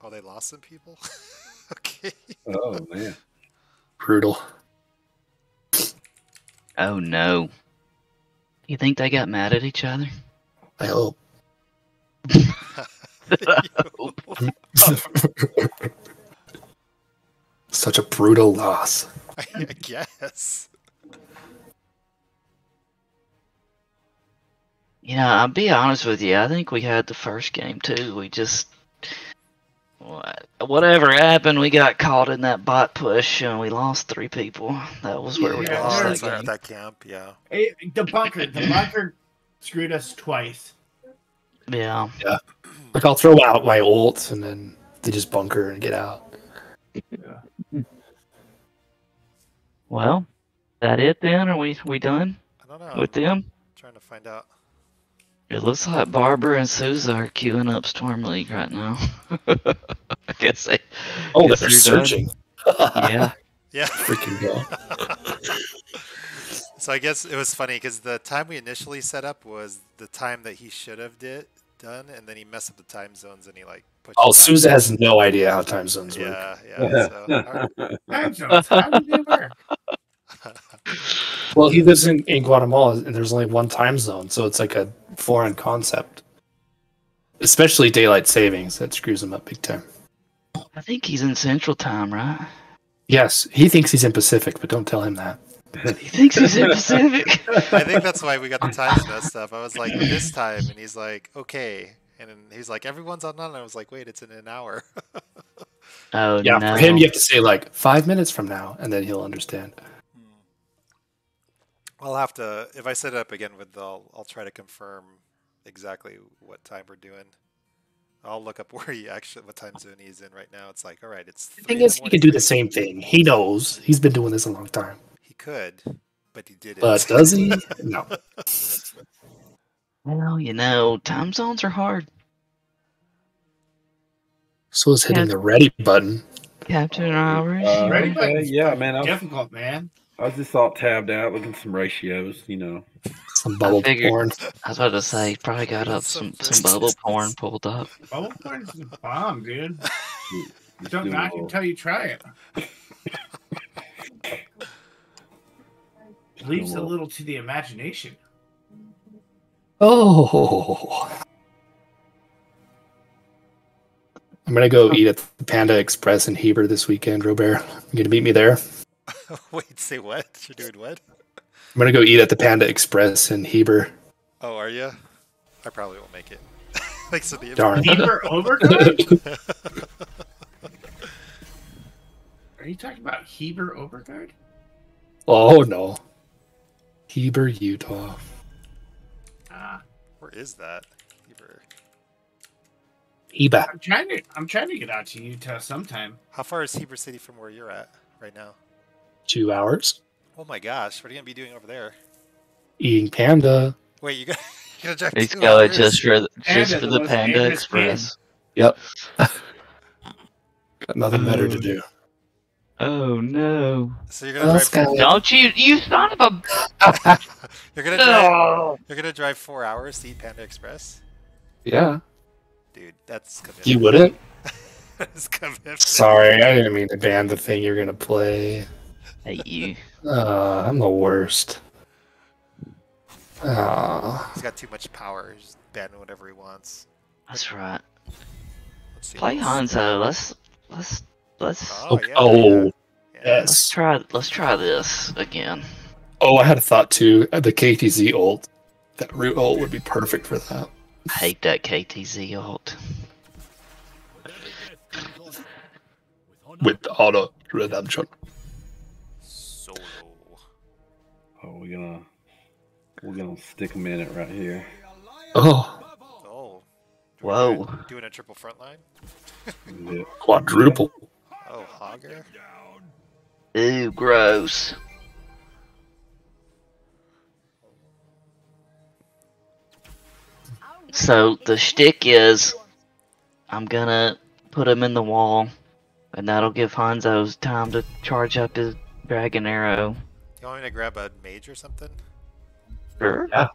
Oh, they lost some people. okay. Oh man. Brutal. Oh no. You think they got mad at each other? I hope. Such a brutal loss. I guess. You know, I'll be honest with you. I think we had the first game too. We just whatever happened, we got caught in that bot push and we lost three people. That was where we lost that game. that camp, yeah. Hey, the bunker, the bunker screwed us twice. Yeah. Yeah. Like I'll throw out my ult and then they just bunker and get out. Yeah. Well, that it then? Are we we done I don't know. with them? trying to find out. It looks like Barbara and Souza are queuing up Storm League right now. I guess they. Oh, guess they're done. searching. Yeah. Yeah. Freaking go. so I guess it was funny because the time we initially set up was the time that he should have did done, and then he messed up the time zones and he like pushed. Oh, it. Souza has no idea how time zones work. Yeah, yeah. So, alright. Time zones, how do they work? Well, he lives in, in Guatemala and there's only one time zone, so it's like a foreign concept. Especially daylight savings, that screws him up big time. I think he's in Central Time, right? Yes, he thinks he's in Pacific, but don't tell him that. He thinks he's in Pacific. I think that's why we got the times messed up. I was like, this time, and he's like, okay. And then he's like, everyone's on none. And I was like, wait, it's in an hour. Oh Yeah, no. for him, you have to say like five minutes from now, and then he'll understand. I'll have to if I set it up again with the, I'll, I'll try to confirm exactly what time we're doing. I'll look up where he actually what time zone he's in right now. It's like, all right, it's. The thing is, he morning can do the same thing. He knows. He's been doing this a long time. He could, but he didn't. But does he? No. Well, you know, time zones are hard. So is hitting Yeah. the ready button. Captain Irish. Uh, Ready okay, button's yeah, man. I was, Difficult, man. I was just all tabbed out, looking at some ratios. You know. Some bubble figured- porn. I was about to say, probably got up Some some, some bubble porn pulled up. Bubble porn's a bomb, dude. just Don't doing knock it until you try it. Leaves a little- little to the imagination. Oh. I'm gonna go eat at the Panda Express in Heber this weekend, Robert. You gonna meet me there? Wait, say what? You're doing what? I'm gonna go eat at the Panda Express in Heber. Oh, are you? I probably won't make it. Thanks for the info. Darn. Heber Overgaard? Are you talking about Heber Overgaard? oh no. Heber, Utah. Ah, Where is that? Heber. Heber. I'm trying to. I'm trying to get out to Utah sometime. How far is Heber City from where you're at right now? Two hours. Oh my gosh, what are you gonna be doing over there? Eating panda. Wait, you got you gonna drive He's two going hours? just for the, Panda, just for the the Panda dangerous Express. Yep. Got nothing better to oh. do. Oh no! So you're gonna Let's drive. go. Don't you, you son of a! You're gonna drive. You're gonna drive four hours to eat Panda Express, Yeah. dude. That's commitment. You wouldn't? That's commitment. Sorry, I didn't mean to ban the thing you're gonna play. Hate you. Uh, I'm the worst. Uh, He's got too much power. He's just banning whatever he wants. That's right. Let's see. Play Hanzo. Let's let's let's Oh, okay. yeah, oh, yeah. let's yes. try let's try this again. Oh, I had a thought too. The KTZ ult, that root ult would be perfect for that. I hate that KTZ ult. With auto redemption. Oh, we're gonna we're gonna stick a minute right here. Oh, Oh. Whoa. Doing a triple front line? Yeah. quadruple. Oh, Hogger? Ooh, gross. So the shtick is, I'm gonna put him in the wall, and that'll give Hanzo's time to charge up his dragon arrow. You want me to grab a mage or something? Sure. Yeah.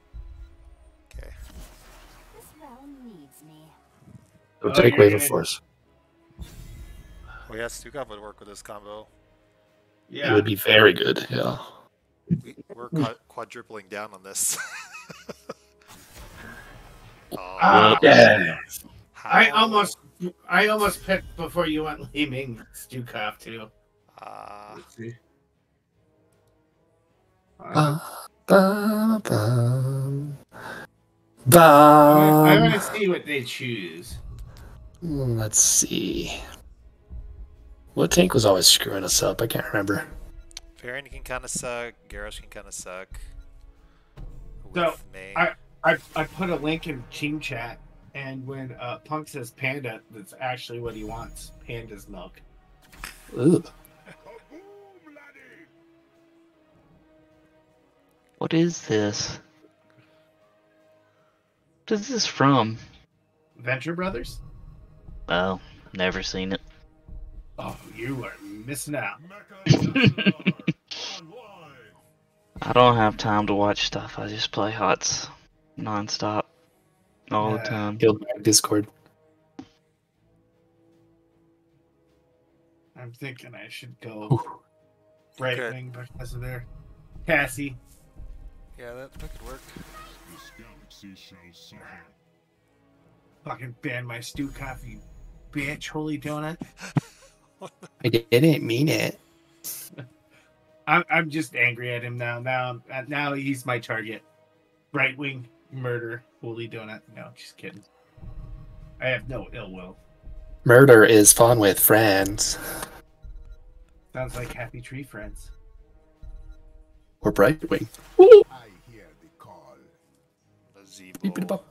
Okay. Don't Oh, take Wave of Force. Well, yeah, Stukov would work with this combo. Yeah. It would be very good. Yeah. We, we're qua- quadrupling down on this. oh, Ah, Yeah. I almost, I almost picked before you went leaving Stukov too. Ah, I want to see what they choose. Let's see. What tank was always screwing us up? I can't remember. Varian can kind of suck. Garrosh can kind of suck. So. I- I, I put a link in team chat, and when uh, Punk says panda, that's actually what he wants. Panda's milk. Ooh. What is this? What is this from? Venture Brothers? Oh, never seen it. Oh, you are missing out. Mecha Seminar online. I don't have time to watch stuff. I just play HOTS nonstop all the time. Guild Discord. I'm thinking I should go Ooh. right Okay. wing because of there. Cassie. Yeah, that, that could work. This galaxy shall suffer. Fucking ban my Stukov, bitch. Holy donut. I didn't mean it. I'm I'm just angry at him now. Now uh, now he's my target. Right wing murder. Holy donut. No, just kidding. I have no ill will. Murder is fun with friends. Sounds like happy tree friends. Or Brightwing. I hear the call. Lazebo.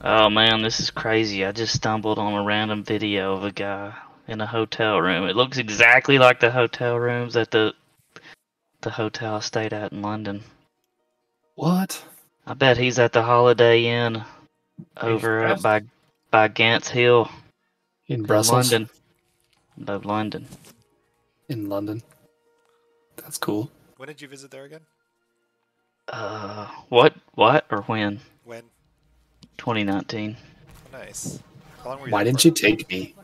Oh man, this is crazy. I just stumbled on a random video of a guy in a hotel room. It looks exactly like the hotel rooms at the the hotel I stayed at in London. What? I bet he's at the Holiday Inn over uh, by by Gants Hill In in London. No, London. In London. That's cool. When did you visit there again? Uh, what? What or when? When? 2019. Oh, nice. How long were you Why didn't for? you take me?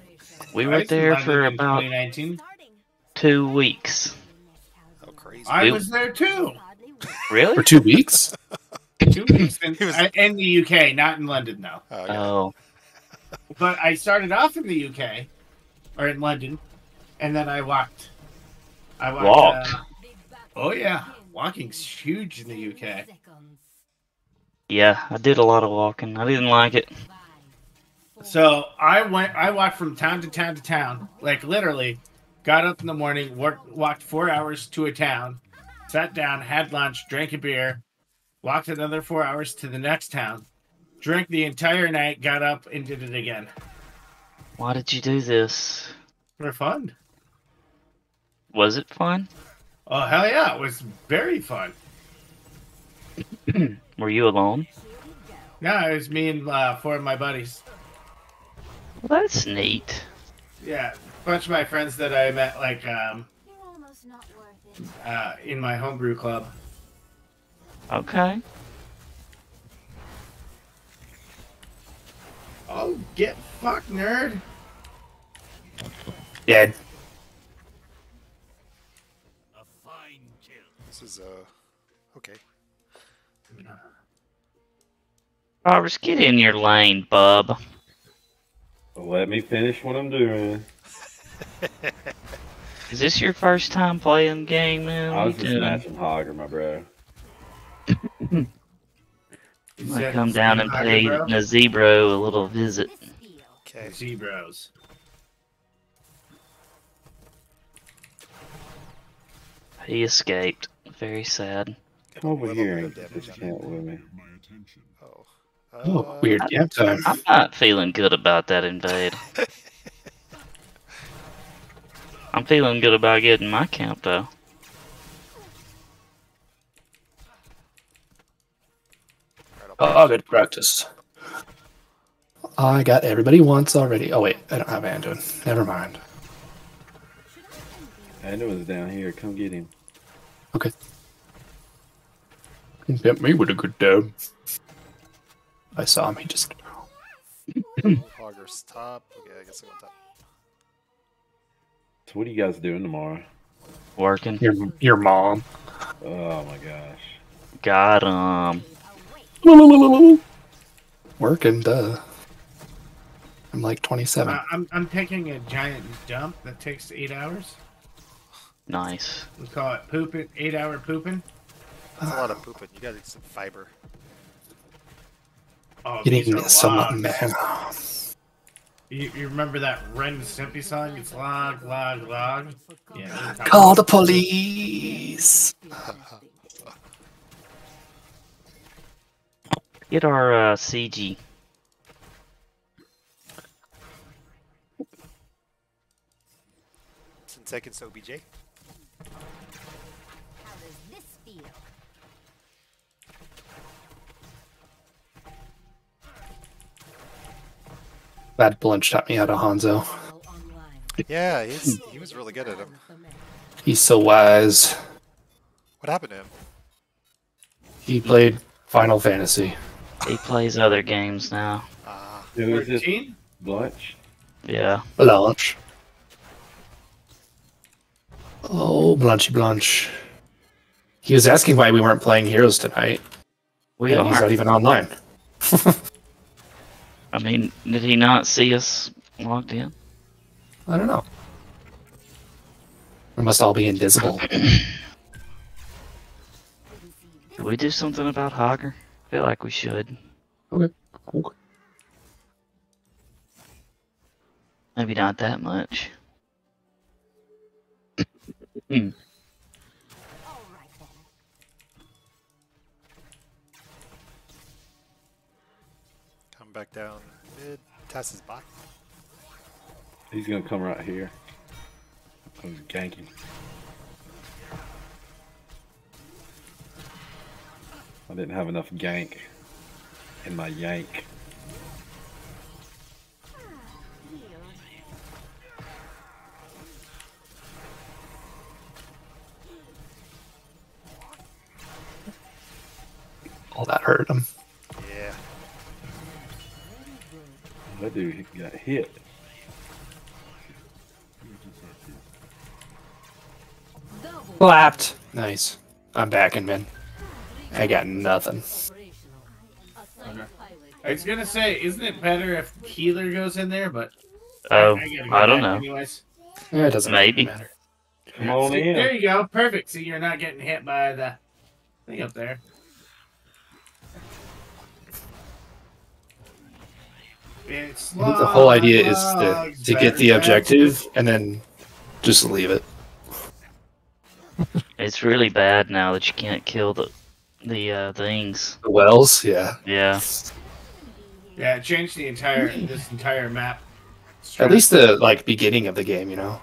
We were there for about 2019. two weeks. Oh, crazy. I We- was there too. Really? For two weeks? Two weeks in, was- I- in the UK, not in London though. Oh, okay. Oh, But I started off in the UK or in London, and then I walked. I walked. Walked? uh, oh yeah, walking's huge in the UK. yeah. I did a lot of walking. I didn't like it. So I went. I walked from town to town to town, like literally. Got up in the morning, worked, walked four hours to a town, sat down, had lunch, drank a beer, walked another four hours to the next town, drank the entire night, got up and did it again Why did you do this? for fun. Was it fun? Oh hell yeah, it was very fun. Were you alone? Yeah, it was me and uh, four of my buddies. Well, that's neat. Yeah, a bunch of my friends that I met like um, You're almost not worth it. uh, in my homebrew club. Okay. Oh, get fucked, nerd. Dead. A fine kill. This is, uh, okay. Roberts, get in your lane, bub. Let me finish what I'm doing. Is this your first time playing the game, man? I What was just doing? matching Hogger, my bro. I come down and pay the zebra a little visit. Okay. Zebros. He escaped. Very sad. Come over here bit and of get damage this cat with me. My attention. Oh. Oh, Uh, weird camp time. I'm not feeling good about that invade. I'm feeling good about getting my camp though. I'll Oh, good practice. I got everybody once already. Oh wait, I don't have Anduin. Never mind. Anduin's down here. Come get him. Okay. He hit me with a good dab. I saw him. He just. Hogger's top. Okay, I guess I'll go top. So what are you guys doing tomorrow? Working. Your your mom. Oh my gosh. Got him. Working, duh. I'm like 27. Uh, I'm I'm taking a giant dump that takes eight hours. Nice. We call it pooping. Eight hour pooping. That's a lot of pooping. You gotta eat some fiber. Oh, these Getting are some logs. man. You, you remember that Ren and Stimpy song? It's log, log, log. Yeah. Call the police. Get our uh, CG. Ten seconds, OBJ. How Bad Blunt taught me how to Hanzo. Yeah, he's, he was really good at him. He's so wise. What happened to him? He played Final Fantasy. He plays other games now. Ah, Who is this? 13? Blanche? Yeah. Blanche. Oh, Blanchy Blanche. He was asking why we weren't playing Heroes tonight. We and he's not even online. I mean, did he not see us logged in? I don't know. We must all be invisible. Did we do something about Hogger? I feel like we should. okay. okay. Maybe not that much. back down mid. Tess is back. He's gonna come right here. I was ganking. I didn't have enough gank in my yank. All that hurt him. That dude got hit. Clapped. Nice. I'm backing, man. I got nothing. I was gonna say, isn't it better if Healer goes in there? But Oh, gotta go I don't know. Anyways, Yeah, it doesn't Maybe. matter. Come on See, there you go, perfect. See, you're not getting hit by the thing up there. It's I think the whole idea is logs, to, to get the objective and then just leave it. It's really bad now that you can't kill the the uh, things. The wells, yeah. Yeah. Yeah, it changed the entire this entire map. At least the like beginning of the game, you know.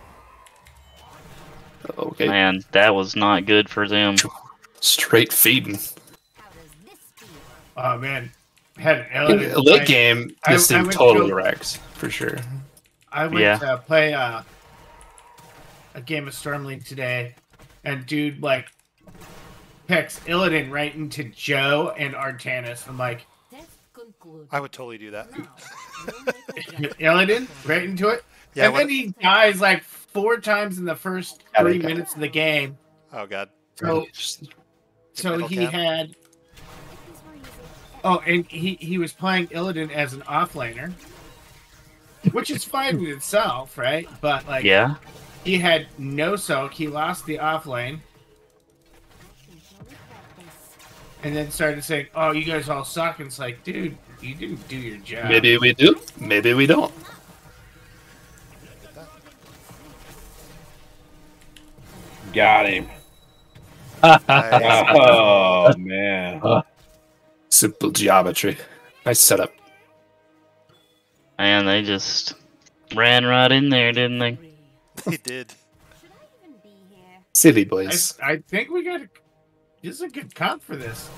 Okay, Man, that was not good for them. straight feeding. How does this feel? Oh man, had an In the late game, this thing totally to- wrecks for sure. I went Yeah. to play uh, a game of Storm League today, and dude like picks Illidan right into Joe and Artanis. I'm like, I would totally do that. Now, we'll make a judgment. Illidan right into it, Yeah. and then he dies like four times in the first three minutes of the game. oh god. So, so he camp. had. These were using Oh, and he he was playing Illidan as an offlaner, which is fine in itself, right? But like, Yeah. he had no soak. He lost the offlane. and then started saying, "Oh, you guys all suck." And it's like, dude, you didn't do your job. Maybe we do, maybe we don't. Got him. Oh man. Uh, Simple geometry. Nice setup. And they just ran right in there, didn't they? They did. Should I even be here? Silly boys. I think we got. A, this is a good comp for this.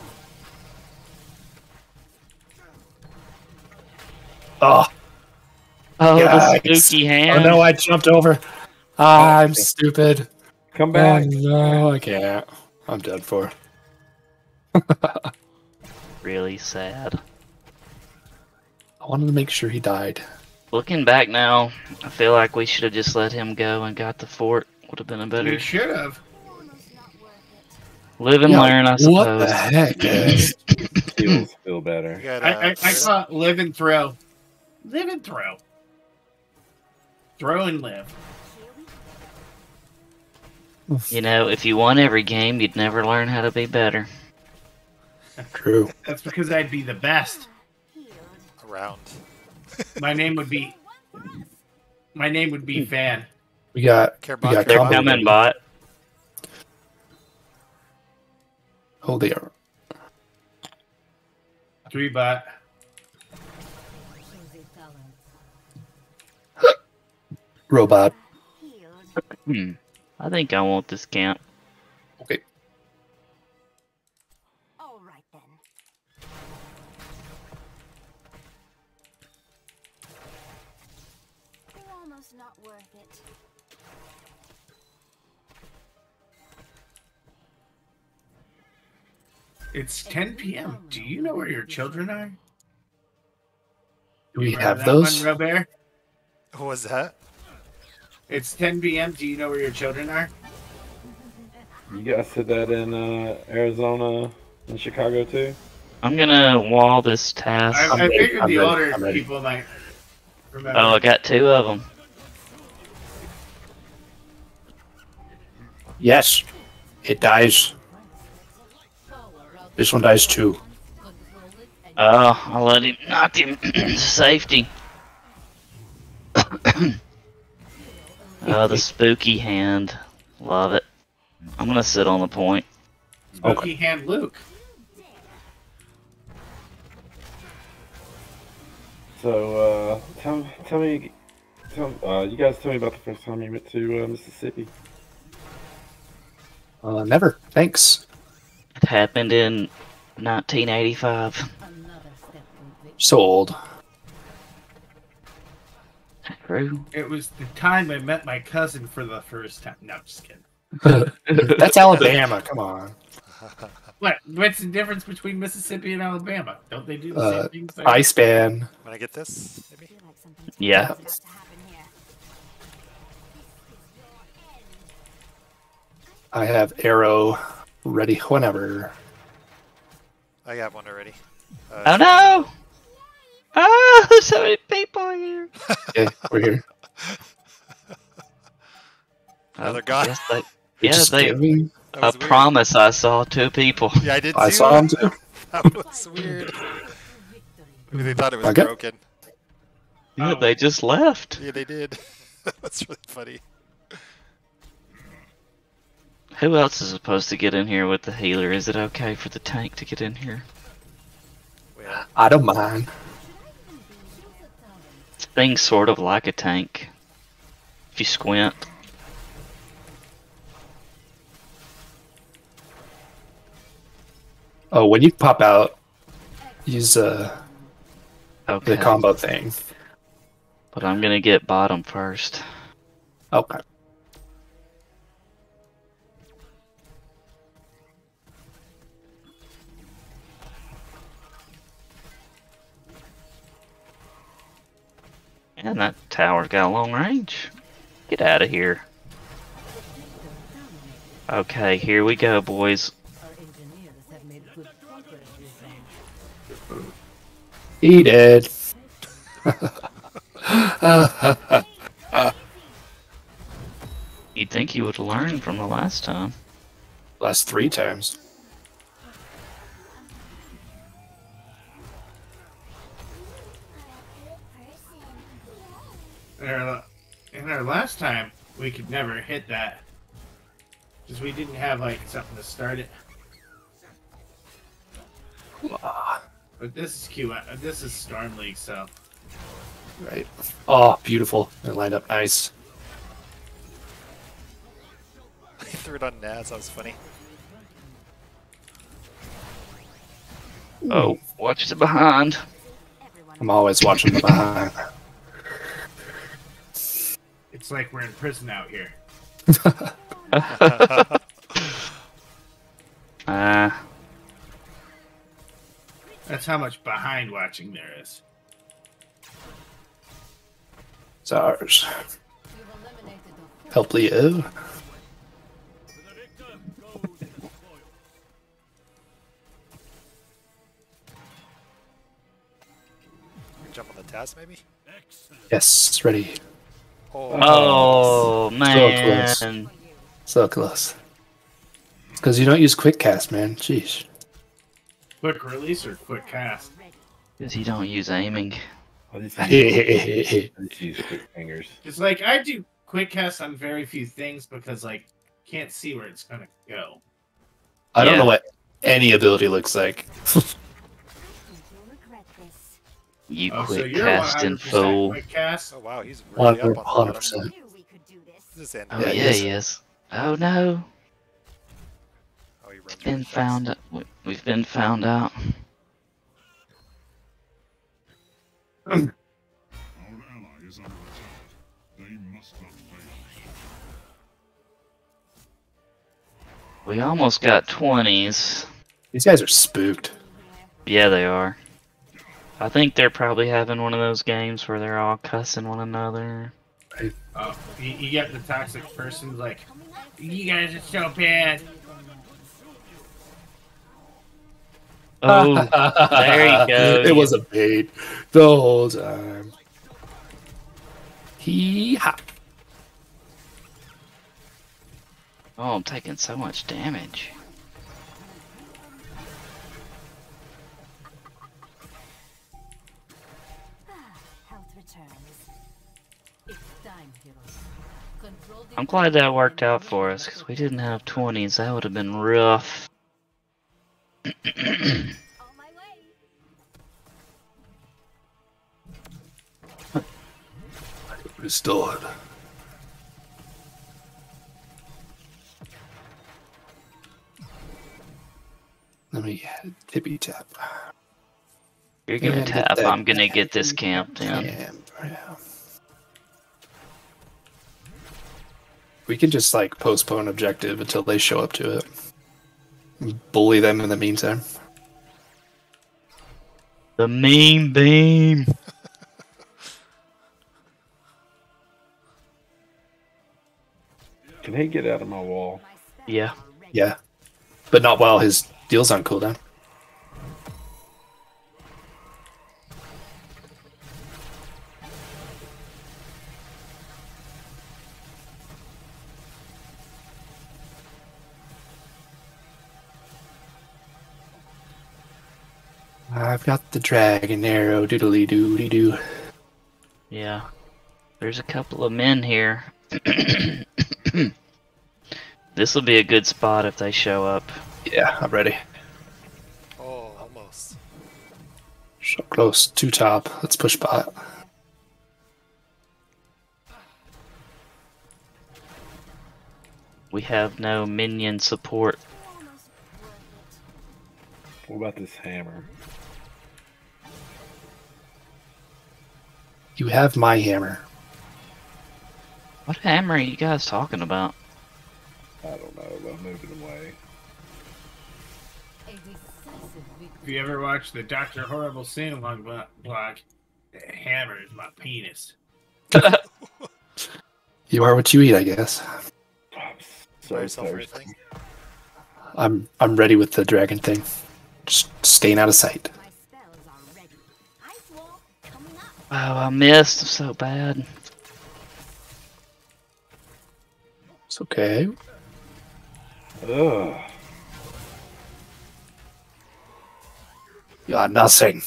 Oh, Oh, Yikes. the spooky oh no, I jumped over. Ah, I'm stupid. Come Oh back. no, I can't. I'm done for. really sad. I wanted to make sure he died. Looking back now, I feel like we should have just let him go and got the fort. Would have been a better We should have. Almost not worth it. live and Yeah, learn, I suppose. What the heck? guys? Feels feel better. We got, I, I, I saw live and throw. Live and throw. Throw and live. You know, if you won every game, you'd never learn how to be better. True. That's because I'd be the best. around. My name would be. My name would be Fan. We got Care we got care They're bot. combo. coming, bot. Oh, they are. Three bot. Robot. Hmm. I think I want this camp. It's 10 p.m. Do you know where your children are? Do we Remember have those? One, Robert? What was that? It's 10 p.m. Do you know where your children are? You guys said that in uh, Arizona and Chicago too. I'm gonna wall this task. I, I ready, figured I'm the ready, older I'm ready. people might remember. Oh, I got two of them. Yes. It dies. This one dies too. Oh, I let him knock him to safety. oh, the spooky hand. Love it. I'm gonna sit on the point. Spooky hand Luke. So uh, tell tell me, tell, uh, you guys tell me about the first time you went to uh, Mississippi. Uh, never. Thanks. It happened in 1985. So old. True. It was the time I met my cousin for the first time. No, I'm just kidding. That's Alabama. Come on. What? What's the difference between Mississippi and Alabama? Don't they do the Uh, same things? there? Ice ban. When I get this, maybe. Like Yeah. about to happen here. I have arrow ready whenever. I got one already. Uh, Oh no! Oh, there's so many people here. Okay, we're here. Another Oh, guy. yes, they- You're yeah, just they. giving- I weird. promise I saw two people. Yeah, I did. I too. saw him too. That was weird. Maybe they thought it was Okay. broken. Yeah, they just left. Yeah, they did. That's really funny. Who else is supposed to get in here with the healer? Is it okay for the tank to get in here? Well, I don't mind. Thing's sort of like a tank. If you squint. Oh, when you pop out, use uh, Okay. the combo thing. But I'm gonna get bottom first. Okay. And that tower's got a long range. Get out of here. Okay, here we go, boys. Eat it. You'd think you would learn from the last time. Last three times. In our, in our last time, we could never hit that. Because we didn't have, like, something to start it. But this is Q. uh, This is Storm League, so. Right. Oh, beautiful. It lined up nice. I threw it on Naz. That was funny. Oh, watch the behind. I'm always watching the behind. It's like we're in prison out here. Ah, That's how much behind watching there is. It's ours. You've eliminated the Help Leo. The victor goes with the spoil. Jump on the task, maybe? Excellent. Yes, ready. Oh close. man. So close. So close. Because you don't use quick cast, man. Jeez. Quick release or quick cast? Because you don't use aiming. I use, I just use quick fingers. It's like I do quick cast on very few things because like can't see where it's gonna go. I don't know what any ability looks like. You'll regret this. You Oh, quit you're casting fool. quick cast. Oh wow, he's really up on the 100%. I knew we this. This is oh, Andy. Oh Yeah, yeah, he is. Oh no. Oh, he Been found. we- We've been found out. Our ally is under attack. They must not fail. We almost got twenties. These guys are spooked. Yeah, they are. I think they're probably having one of those games where they're all cussing one another. Oh, you, you get the toxic person like, you guys are so bad. Oh, there you go. It was a bait the whole time. Hee ha. Oh, I'm taking so much damage. I'm glad that worked out for us because we didn't have 20s. That would have been rough. Restored. Let me tippy tap. You're gonna tap. I'm gonna get this camped yeah. We can just like postpone objective until they show up to it. Bully them in the meantime. The mean beam. Can he get out of my wall? Yeah. Yeah. But not while his deal's on cooldown. I've got the dragon arrow, doodly doody doo. Yeah. There's a couple of men here. this will be a good spot if they show up. Yeah, I'm ready. Oh, almost. So close, two top. Let's push bot. We have no minion support. What about this hammer? You have my hammer. What hammer are you guys talking about? I don't know, but I'm moving away. A decisive victory. If you ever watch the Doctor Horrible Sing-Along blog, the hammer is my penis. You are what you eat, I guess. I'm By so yourself or thirsty. anything? I'm I'm ready with the dragon thing. Just staying out of sight. Coming up. Oh, I missed so bad. It's okay. Ugh. You are nothing.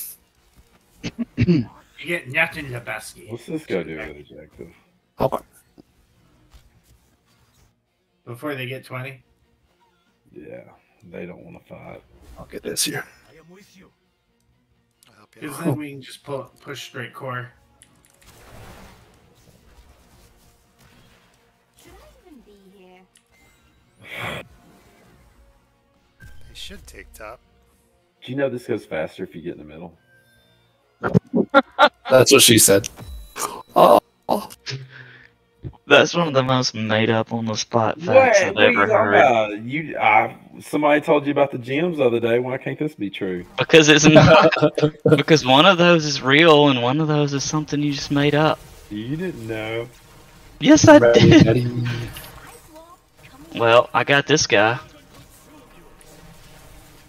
You get nothing, Lebowski. What's this guy do with objective? Hold on. Before they get 20. Yeah, they don't want to fight. I'll get this here. I am with you. I'll. Because then we can just pull, push straight core. Should I even be here? They should take top. Do you know this goes faster if you get in the middle? That's what she said. Oh, That's one of the most made up on the spot What? facts I've What are you ever heard. about? You, I, somebody told you about the gems the other day. Why can't this be true? Because it's not. because one of those is real and one of those is something you just made up. You didn't know. Yes, I Ready, did. ready. Well, I got this guy.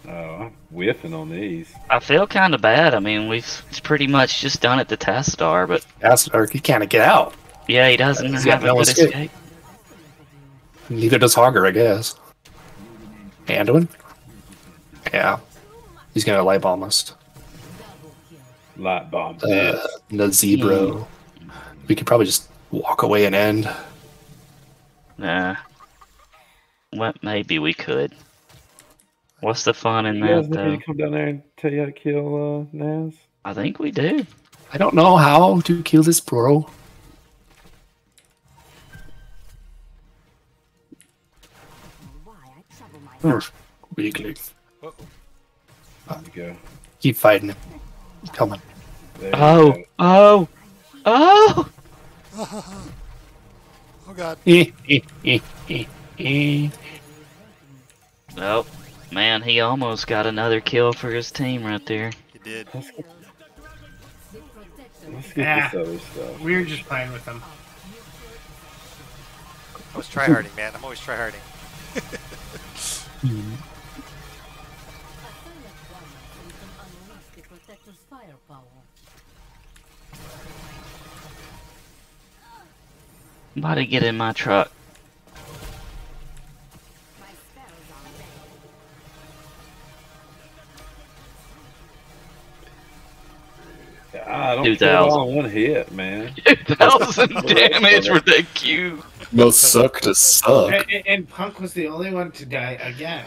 Oh, I'm whiffing on these. I feel kind of bad. I mean, we've it's pretty much just done it to Tastar, but That's dark. He can't get out. yeah, he doesn't He's have got a no good escape. escape. Neither does Hogger, I guess. Anduin? Yeah. He's gonna light bomb us. Light bomb. Uh, the zebra. We could probably just walk away and end. Nah. Well, maybe we could. What's the fun in you guys that, need though? to come down there and tell you how to kill uh, Naz? I think we do. I don't know how to kill this bro. I trouble my Weakly. Uh-oh. There you go. Keep fighting him. Come on. Oh, go. oh, oh! Oh god. Oh, man, he almost got another kill for his team right there. You did. Let's get, let's get Yeah. this ah. stuff. We were just playing with them. I was tryharding, man. I'm always tryharding. the protector's firepower. I'm about to get in my truck. My spells are ready. I don't Two kill it all in one hit, man. 2,000 damage with that Q. Most suck to suck. And, and- and Punk was the only one to die again.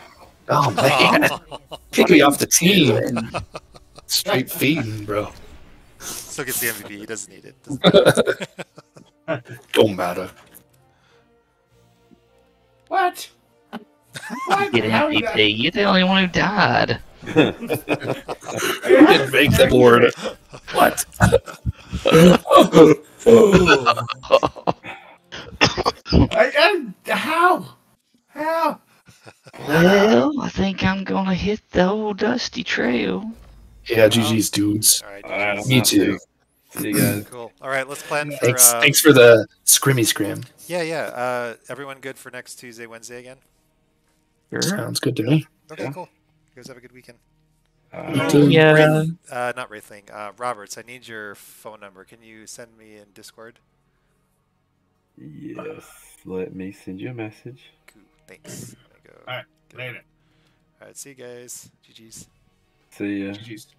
Oh man. Kick me off the team. Straight feeding, bro. Still gets the MVP. He doesn't need it. Doesn't- Don't matter. What? What? Get How did MVP. You're the only one who died. Didn't make the board. What? I, I, how? How? Well, I think I'm gonna hit the old dusty trail. yeah, GG's dudes. All right. All right, I'm Me out too. See you guys. Cool. All right. Let's plan for. Thanks, um, thanks for the scrimmy scrim. Yeah, yeah. Uh, everyone good for next Tuesday, Wednesday again? Sure. Sounds good to me. Okay, Yeah. cool. You guys have a good weekend. Uh, too. Yeah. Wraith- uh, not Wraithling. Uh, Roberts, I need your phone number. Can you send me in Discord? Yes. Let me send you a message. Cool. Thanks. Go. All right. Later. All right. See you guys. GG's. See ya. GG's.